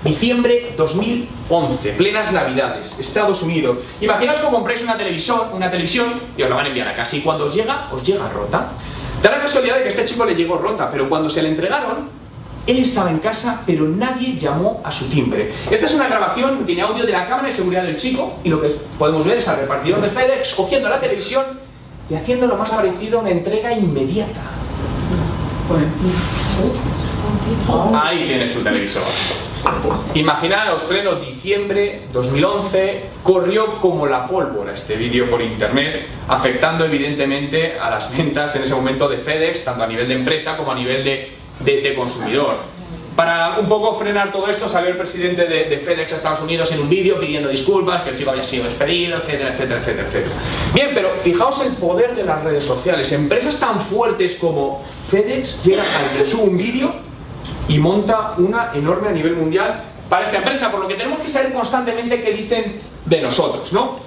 Diciembre 2011, plenas navidades, Estados Unidos. Imaginaos que compráis una televisión, una televisión y os la van a enviar a casa y cuando os llega, os llega rota. Da la casualidad de que este chico le llegó rota, pero cuando se le entregaron, él estaba en casa, pero nadie llamó a su timbre. Esta es una grabación, tiene audio de la cámara de seguridad del chico, y lo que podemos ver es al repartidor de FedEx cogiendo la televisión y haciendo lo más parecido a una entrega inmediata. Ahí tienes tu televisor. Imaginaos, pleno diciembre 2011, corrió como la pólvora este vídeo por internet, afectando evidentemente a las ventas en ese momento de FedEx, tanto a nivel de empresa como a nivel de, de- de consumidor. Para un poco frenar todo esto, salió el presidente de, de FedEx a Estados Unidos en un vídeo pidiendo disculpas, que el chico había sido despedido, etcétera, etcétera, etcétera, etcétera. Bien, pero fijaos el poder de las redes sociales. Empresas tan fuertes como FedEx llegan a sube un vídeo y monta una enorme a nivel mundial para esta empresa, por lo que tenemos que saber constantemente qué dicen de nosotros, ¿no?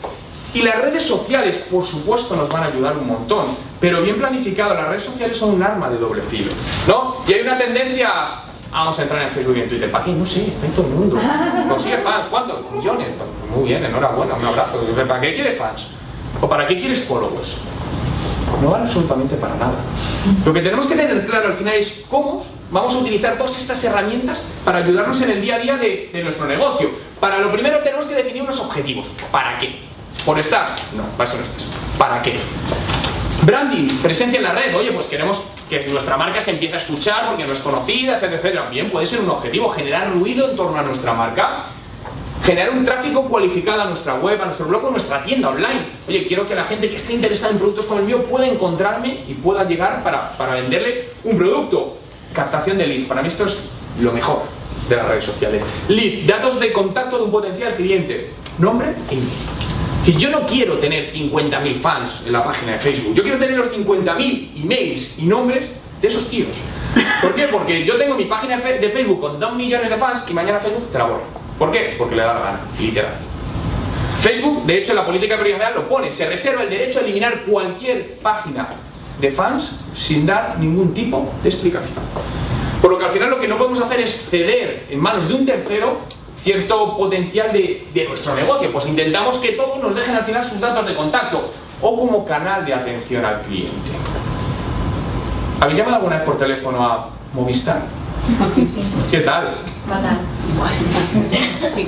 Y las redes sociales, por supuesto, nos van a ayudar un montón, pero bien planificado, las redes sociales son un arma de doble filo, ¿no? Y hay una tendencia, vamos a entrar en Facebook y en Twitter, ¿para qué? No sé, está en todo el mundo. Consigue fans, ¿cuántos? Millones. Pues muy bien, enhorabuena, un abrazo. ¿Para qué quieres fans? ¿O para qué quieres followers? no vale absolutamente para nada. Lo que tenemos que tener claro al final es cómo vamos a utilizar todas estas herramientas para ayudarnos en el día a día de, de nuestro negocio. Para lo primero tenemos que definir unos objetivos. ¿Para qué? ¿Por estar? No, para eso no estás. ¿Para qué? Branding, presencia en la red. Oye, pues queremos que nuestra marca se empiece a escuchar porque no es conocida, etcétera, etcétera. Bien, puede ser un objetivo, generar ruido en torno a nuestra marca. Generar un tráfico cualificado a nuestra web, a nuestro blog o a nuestra tienda online. Oye, quiero que la gente que esté interesada en productos como el mío pueda encontrarme y pueda llegar para, para venderle un producto. Captación de leads. Para mí esto es lo mejor de las redes sociales. Lead, datos de contacto de un potencial cliente. Nombre e email. Si yo no quiero tener 50.000 fans en la página de Facebook, yo quiero tener los 50.000 emails y nombres de esos tíos. ¿Por qué? Porque yo tengo mi página de Facebook con 2 millones de fans y mañana Facebook te la borra. ¿Por qué? Porque le da la gana, literal. Facebook, de hecho, en la política privacidad lo pone, se reserva el derecho a eliminar cualquier página de fans sin dar ningún tipo de explicación. Por lo que al final lo que no podemos hacer es ceder en manos de un tercero cierto potencial de, de nuestro negocio. Pues intentamos que todos nos dejen al final sus datos de contacto o como canal de atención al cliente. ¿Habéis llamado alguna vez por teléfono a Movistar? ¿Qué tal? Sí.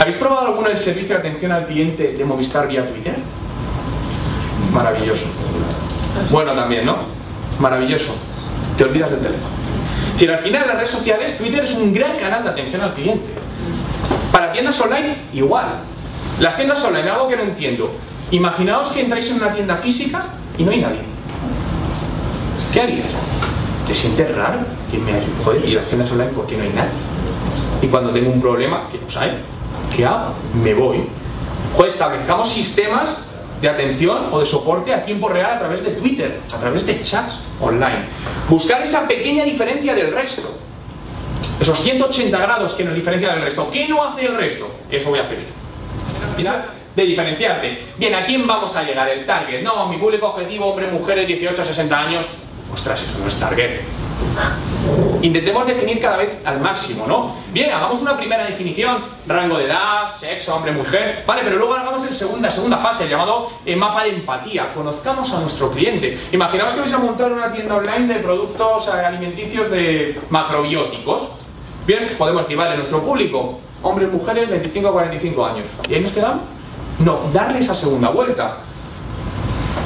¿Habéis probado alguno el servicio de atención al cliente de Movistar vía Twitter? Maravilloso. Bueno también, ¿no? Maravilloso. te olvidas del teléfono. Decir, al final las redes sociales, Twitter es un gran canal de atención al cliente. Para tiendas online, igual. Las tiendas online, algo que no entiendo. Imaginaos que entráis en una tienda física y no hay nadie. ¿Qué harías? ¿Te sientes raro? ¿Quién me ayuda? Joder, y las tiendas online, ¿por qué no hay nadie? Y cuando tengo un problema, que no hay, ¿qué hago? Me voy. Joder, establezcamos sistemas de atención o de soporte a tiempo real a través de Twitter, a través de chats online. Buscar esa pequeña diferencia del resto. Esos 180 grados que nos diferencian del resto. ¿Qué no hace el resto? Eso voy a hacer. De diferenciarte. Bien, ¿a quién vamos a llegar? El target. No, mi público objetivo, hombre, mujeres, 18 a 60 años. Ostras, eso no es target. Intentemos definir cada vez al máximo, ¿no? Bien, hagamos una primera definición, rango de edad, sexo, hombre, mujer, vale, pero luego hagamos el segunda, segunda fase, el llamado eh, mapa de empatía. Conozcamos a nuestro cliente. Imaginaos que vais a montar una tienda online de productos eh, alimenticios de macrobióticos. Bien, podemos decir, vale, nuestro público, hombres, mujeres, 25 a 45 años. ¿Y ahí nos quedamos? No, darle esa segunda vuelta.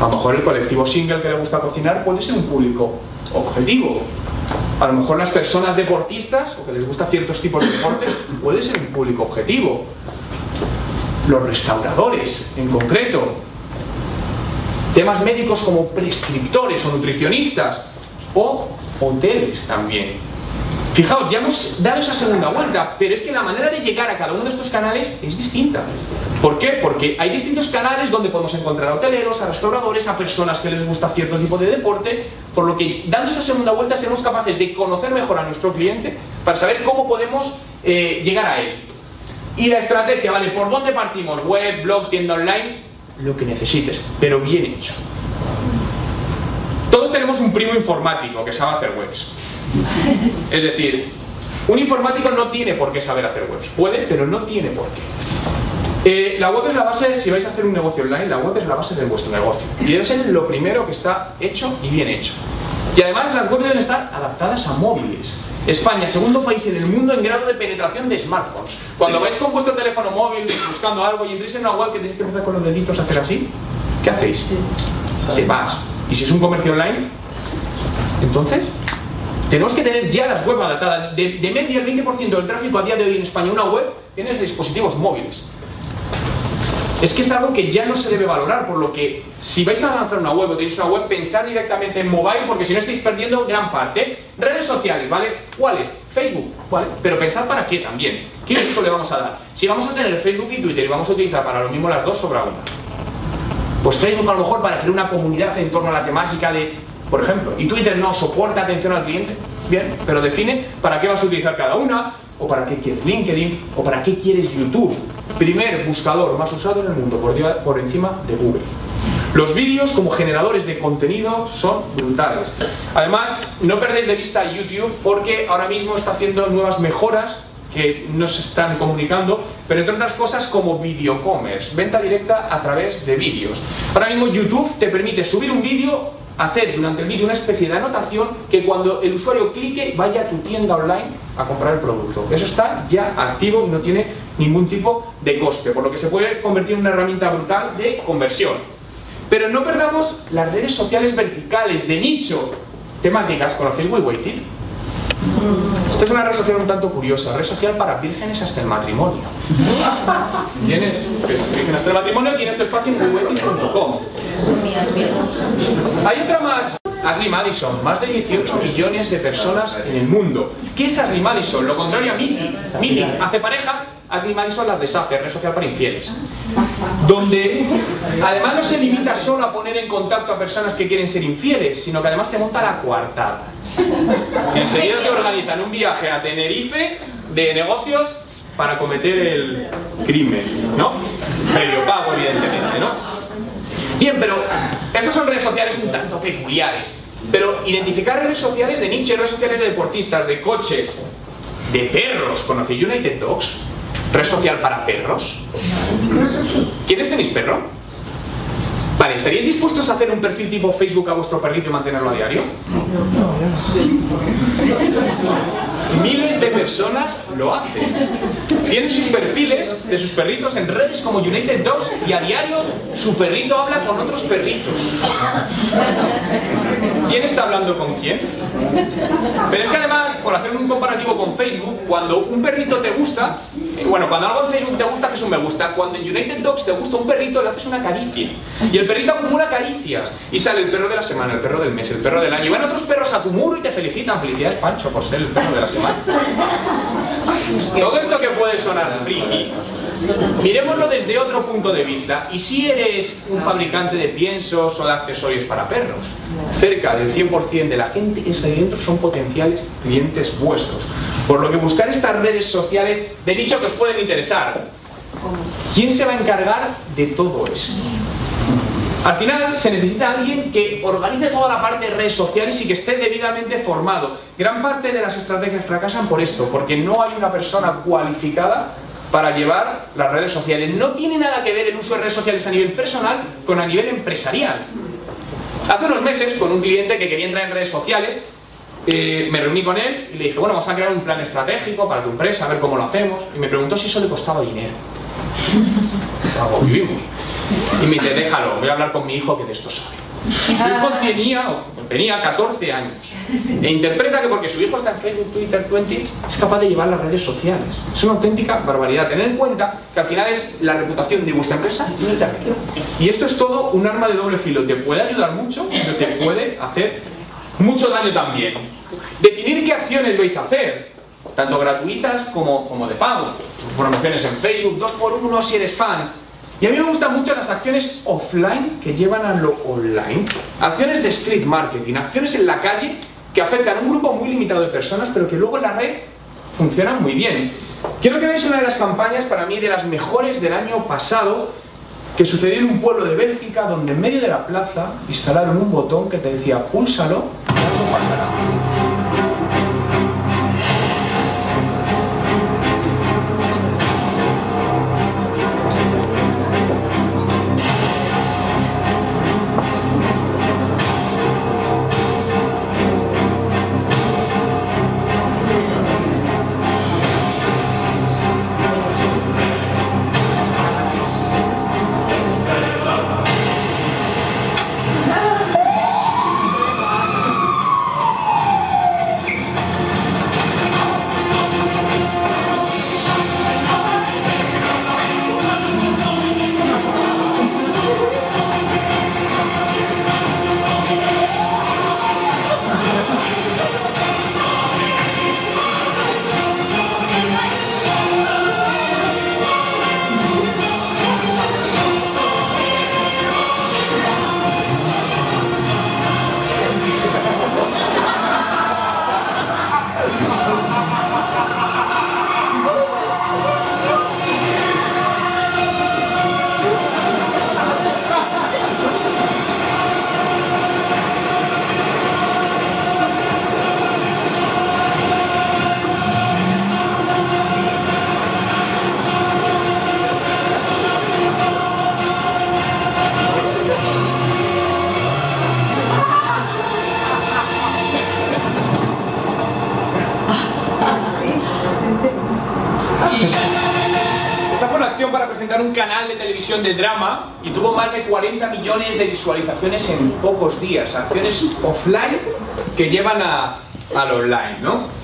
A lo mejor el colectivo single que le gusta cocinar puede ser un público objetivo. A lo mejor las personas deportistas o que les gusta ciertos tipos de deporte puede ser un público objetivo. Los restauradores, en concreto. Temas médicos como prescriptores o nutricionistas. O hoteles también. Fijaos, ya hemos dado esa segunda vuelta, pero es que la manera de llegar a cada uno de estos canales es distinta. ¿Por qué? Porque hay distintos canales donde podemos encontrar a hoteleros, a restauradores, a personas que les gusta cierto tipo de deporte, por lo que dando esa segunda vuelta seremos capaces de conocer mejor a nuestro cliente para saber cómo podemos eh, llegar a él. Y la estrategia, ¿vale? ¿Por dónde partimos? Web, blog, tienda online, lo que necesites, pero bien hecho. Todos tenemos un primo informático que sabe hacer webs. Es decir, un informático no tiene por qué saber hacer webs. Puede, pero no tiene por qué. Eh, la web es la base, si vais a hacer un negocio online, la web es la base de vuestro negocio. Y debe ser lo primero que está hecho y bien hecho. Y además las webs deben estar adaptadas a móviles. España, segundo país en el mundo en grado de penetración de smartphones. Cuando vais con vuestro teléfono móvil buscando algo y entréis en una web que tenéis que empezar con los deditos a hacer así, ¿qué hacéis? Te vas. ¿Y si es un comercio online? Entonces, tenemos que tener ya las webs adaptadas. De, de media, el 20% del tráfico a día de hoy en España, una web, tiene dispositivos móviles. Es que es algo que ya no se debe valorar, por lo que si vais a lanzar una web o tenéis una web, pensad directamente en mobile, porque si no estáis perdiendo gran parte. Redes sociales, ¿vale? ¿Cuáles? Facebook, ¿vale? Pero pensad para qué también. ¿Qué uso le vamos a dar? Si vamos a tener Facebook y Twitter y vamos a utilizar para lo mismo las dos, sobra una. Pues Facebook a lo mejor para crear una comunidad en torno a la temática de, por ejemplo, y Twitter no soporta atención al cliente, bien, pero define para qué vas a utilizar cada una, o para qué quieres LinkedIn, o para qué quieres YouTube. Primer buscador más usado en el mundo, por, encima de Google. Los vídeos como generadores de contenido son brutales. Además, no perdéis de vista YouTube porque ahora mismo está haciendo nuevas mejoras que nos están comunicando, pero entre otras cosas como videocommerce, venta directa a través de vídeos. Ahora mismo YouTube te permite subir un vídeo, hacer durante el vídeo una especie de anotación que cuando el usuario clique vaya a tu tienda online a comprar el producto. Eso está ya activo y no tiene ningún tipo de coste, por lo que se puede convertir en una herramienta brutal de conversión. Pero no perdamos las redes sociales verticales de nicho temáticas. ¿Conocéis WeWaiting? Esta es una red social un tanto curiosa, red social para vírgenes hasta el matrimonio. Tienes virgen hasta el matrimonio, tienes tu espacio en www.com. Hay otra más, Ashley Madison, más de 18 millones de personas en el mundo. ¿Qué es Ashley Madison? Lo contrario a Meeting. Meeting hace parejas, Ashley Madison las deshace, red social para infieles. Donde además no se limita solo a poner en contacto a personas que quieren ser infieles, sino que además te monta la coartada. Enseguida te organizan un viaje a Tenerife de negocios para cometer el crimen, ¿no? Previo pago, evidentemente, ¿no? Bien, pero estas son redes sociales un tanto peculiares. Pero identificar redes sociales de nicho, redes sociales de deportistas, de coches, de perros. ¿Conocéis United Dogs? Red social para perros. ¿Quiénes tenéis perro? Vale, ¿estaríais dispuestos a hacer un perfil tipo Facebook a vuestro perrito y mantenerlo a diario? Miles de personas lo hacen. Tienen sus perfiles de sus perritos en redes como United Dogs y a diario su perrito habla con otros perritos. ¿Quién está hablando con quién? Pero es que además, por hacer un comparativo con Facebook, cuando un perrito te gusta, bueno, cuando algo en Facebook te gusta, haces un me gusta. Cuando en United Dogs te gusta un perrito, le haces una caricia. Y el perrito acumula caricias. Y sale el perro de la semana, el perro del mes, el perro del año. Y van otros perros a tu muro y te felicitan. Felicidades, Pancho, por ser el perro de la semana. [LAUGHS] Todo esto que puede sonar friki, miremoslo desde otro punto de vista. ¿Y si eres un fabricante de piensos o de accesorios para perros? Cerca del 100% de la gente que está ahí dentro son potenciales clientes vuestros. Por lo que buscar estas redes sociales de nicho que os pueden interesar. ¿Quién se va a encargar de todo esto? Al final se necesita alguien que organice toda la parte de redes sociales y que esté debidamente formado. Gran parte de las estrategias fracasan por esto, porque no hay una persona cualificada para llevar las redes sociales. No tiene nada que ver el uso de redes sociales a nivel personal con a nivel empresarial. Hace unos meses, con un cliente que quería entrar en redes sociales, eh, me reuní con él y le dije, bueno, vamos a crear un plan estratégico para tu empresa, a ver cómo lo hacemos. Y me preguntó si eso le costaba dinero. [LAUGHS] Vivimos. Y me dice, déjalo, voy a hablar con mi hijo que de esto sabe. Su hijo tenía, tenía 14 años e interpreta que porque su hijo está en Facebook, Twitter, 20, es capaz de llevar las redes sociales. Es una auténtica barbaridad. Tener en cuenta que al final es la reputación de vuestra empresa y Internet. Y esto es todo un arma de doble filo. Te puede ayudar mucho, pero te puede hacer mucho daño también. Definir qué acciones vais a hacer, tanto gratuitas como, como de pago. Promociones en Facebook, 2x1 si eres fan. Y a mí me gustan mucho las acciones offline que llevan a lo online. Acciones de street marketing, acciones en la calle que afectan a un grupo muy limitado de personas, pero que luego en la red funcionan muy bien. Quiero que veáis una de las campañas para mí de las mejores del año pasado que sucedió en un pueblo de Bélgica donde en medio de la plaza instalaron un botón que te decía púlsalo y algo pasará. De visualizaciones en pocos días. Acciones offline que llevan a, al online, ¿no?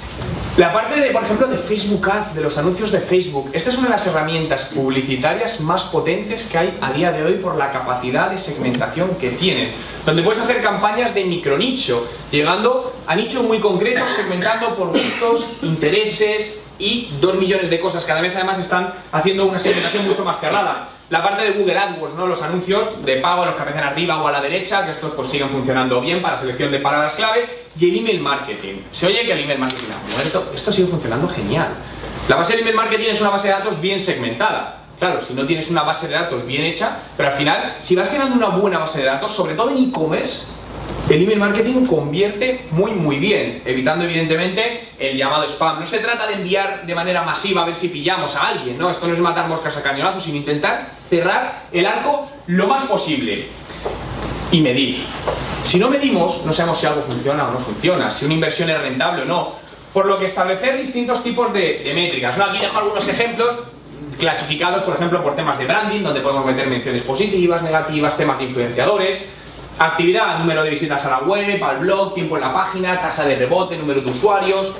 La parte de, por ejemplo, de Facebook Ads, de los anuncios de Facebook, esta es una de las herramientas publicitarias más potentes que hay a día de hoy por la capacidad de segmentación que tienen, donde puedes hacer campañas de micronicho, llegando a nichos muy concretos, segmentando por gustos, intereses y dos millones de cosas. Cada vez además están haciendo una segmentación mucho más cerrada. La parte de Google AdWords, ¿no? los anuncios de pago, los que aparecen arriba o a la derecha, que estos pues siguen funcionando bien para selección de palabras clave, y el email marketing. Se oye que el email marketing ha muerto, esto sigue funcionando genial. La base del email marketing es una base de datos bien segmentada. Claro, si no tienes una base de datos bien hecha, pero al final, si vas creando una buena base de datos, sobre todo en e-commerce, el email marketing convierte muy muy bien, evitando evidentemente el llamado spam. No se trata de enviar de manera masiva a ver si pillamos a alguien, ¿no? Esto no es matar moscas a cañonazos, sino intentar cerrar el arco lo más posible. y medir. Si no medimos, no sabemos si algo funciona o no funciona, si una inversión es rentable o no. Por lo que establecer distintos tipos de, métricas. Aquí dejo algunos ejemplos clasificados, por ejemplo, por temas de branding, donde podemos meter menciones positivas, negativas, temas de influenciadores, actividad, número de visitas a la web, al blog, tiempo en la página, tasa de rebote, número de usuarios,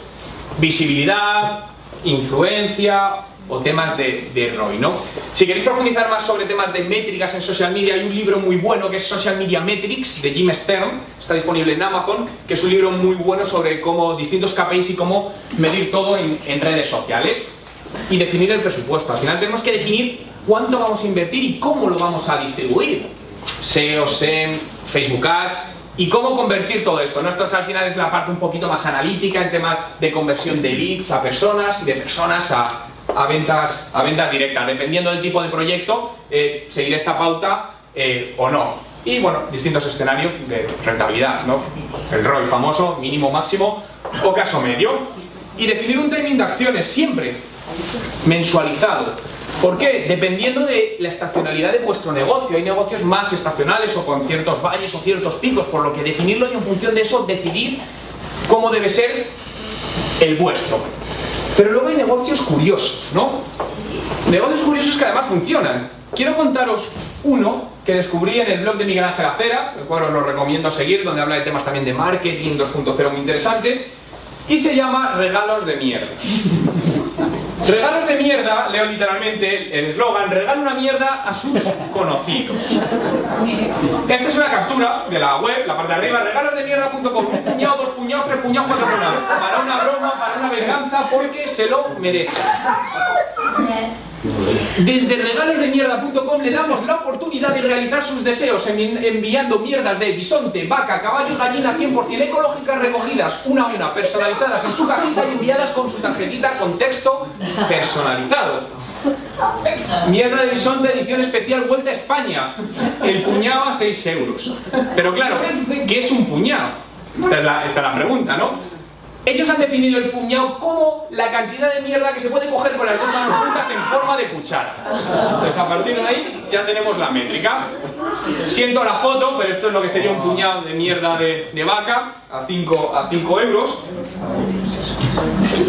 visibilidad, influencia o temas de, de ROI, ¿no? Si queréis profundizar más sobre temas de métricas en social media, hay un libro muy bueno que es Social Media Metrics de Jim Stern, está disponible en Amazon, que es un libro muy bueno sobre cómo distintos KPIs y cómo medir todo en, en redes sociales y definir el presupuesto. Al final tenemos que definir cuánto vamos a invertir y cómo lo vamos a distribuir. SEO, SEM, Facebook Ads y cómo convertir todo esto. ¿no? Esto al final es la parte un poquito más analítica en tema de conversión de leads a personas y de personas a, a ventas, a ventas directas. Dependiendo del tipo de proyecto, eh, seguir esta pauta eh, o no. Y bueno, distintos escenarios de rentabilidad, ¿no? El ROI famoso, mínimo, máximo o caso medio. Y definir un timing de acciones siempre mensualizado. ¿Por qué? Dependiendo de la estacionalidad de vuestro negocio. Hay negocios más estacionales o con ciertos valles o ciertos picos, por lo que definirlo y en función de eso decidir cómo debe ser el vuestro. Pero luego hay negocios curiosos, ¿no? Negocios curiosos que además funcionan. Quiero contaros uno que descubrí en el blog de Miguel Ángel Acera, el cual os lo recomiendo seguir, donde habla de temas también de marketing 2.0 muy interesantes, y se llama Regalos de Mierda. Regalos de mierda, leo literalmente el eslogan, regala una mierda a sus conocidos. Esta es una captura de la web, la parte de arriba, regalosdemierda.com, un puñado, dos puñados, tres puñados, cuatro puñados. Para una broma, para una venganza, porque se lo merece. Desde regalosdemierda.com le damos la oportunidad de realizar sus deseos envi- enviando mierdas de bisonte, vaca, caballo gallina 100% ecológicas recogidas una a una, personalizadas en su cajita y enviadas con su tarjetita con texto personalizado. Mierda de bisonte edición especial Vuelta a España. El puñado a 6 euros. Pero claro, ¿qué es un puñado? Esta es esta es la pregunta, ¿no? Ellos han definido el puñado como la cantidad de mierda que se puede coger con las dos manos juntas en forma de cuchara. Entonces a partir de ahí ya tenemos la métrica. Siento la foto, pero esto es lo que sería un puñado de mierda de, vaca a 5 a cinco euros.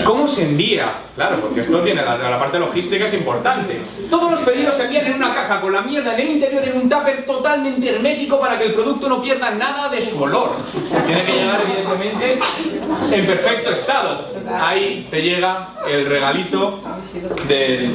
¿Cómo se envía? Claro, porque esto tiene la, parte logística es importante. Todos los pedidos se envían en una caja con la mierda en el interior en un tupper totalmente hermético para que el producto no pierda nada de su olor. Tiene que llegar evidentemente en perfecto estado. Ahí te llega el regalito de.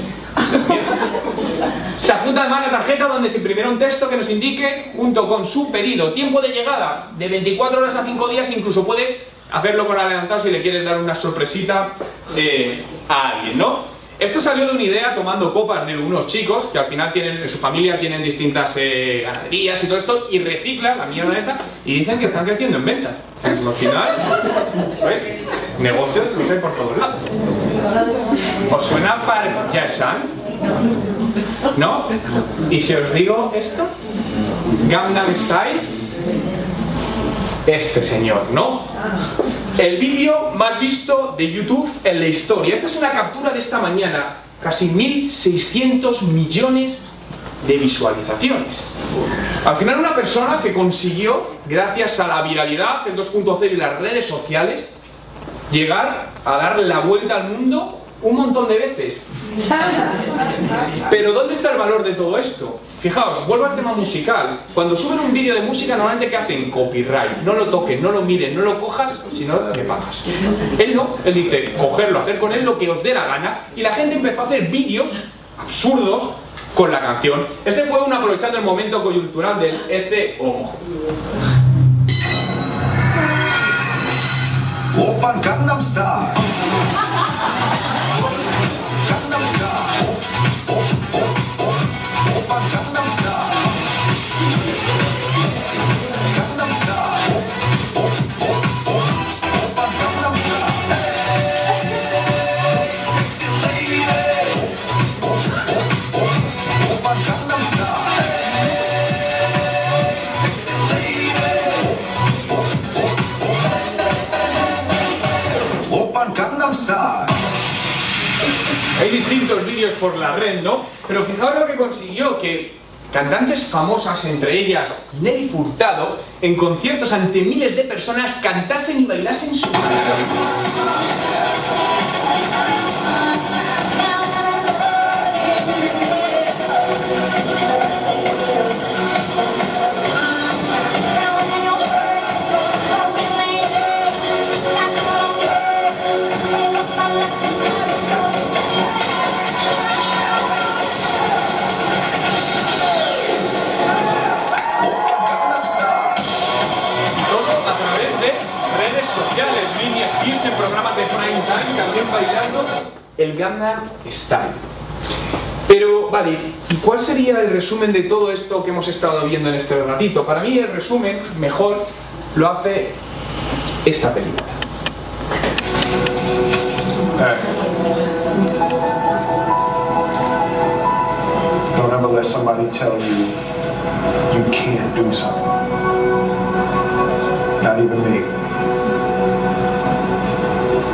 Se adjunta además la tarjeta donde se imprimirá un texto que nos indique, junto con su pedido, tiempo de llegada de 24 horas a 5 días, incluso puedes hacerlo con adelantado si le quieres dar una sorpresita eh, a alguien, ¿no? Esto salió de una idea tomando copas de unos chicos que al final tienen, en su familia tienen distintas eh, ganaderías y todo esto y reciclan la mierda esta y dicen que están creciendo en ventas. Al final, oye, negocios hay por todos lados. ¿Os suena para Jason? ¿No? ¿Y si os digo esto? Gangnam Style. Este señor, ¿no? El vídeo más visto de YouTube en la historia. Esta es una captura de esta mañana. Casi 1.600 millones de visualizaciones. Al final una persona que consiguió, gracias a la viralidad, el 2.0 y las redes sociales, llegar a darle la vuelta al mundo un montón de veces. Pero ¿dónde está el valor de todo esto? Fijaos, vuelvo al tema musical. Cuando suben un vídeo de música, normalmente ¿qué hacen? Copyright. No lo toques, no lo miren, no lo cojas, sino que pagas. Él no, él dice, cogerlo, hacer con él lo que os dé la gana. Y la gente empezó a hacer vídeos absurdos con la canción. Este fue un aprovechando el momento coyuntural del EC Homo. 오빤 Pero fijaos lo que consiguió, que cantantes famosas, entre ellas Nelly Furtado, en conciertos ante miles de personas cantasen y bailasen su canción. Sociales, Britney Spears en programas de prime time, también bailando el Gangnam Style. Pero, vale, ¿y cuál sería el resumen de todo esto que hemos estado viendo en este ratito? Para mí el resumen mejor lo hace esta película. Don't ever let somebody tell you you can't do something. Not even me.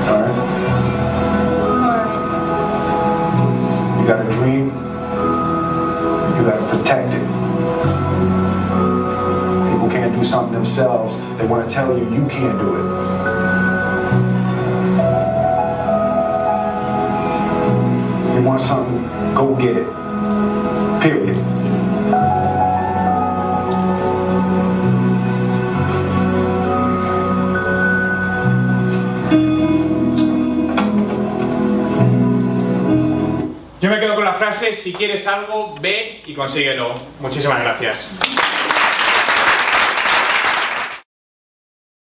Alright? You got a dream, you gotta protect it. People can't do something themselves, they wanna tell you you can't do it. You want something, go get it. Si quieres algo, ve y consíguelo. Muchísimas gracias.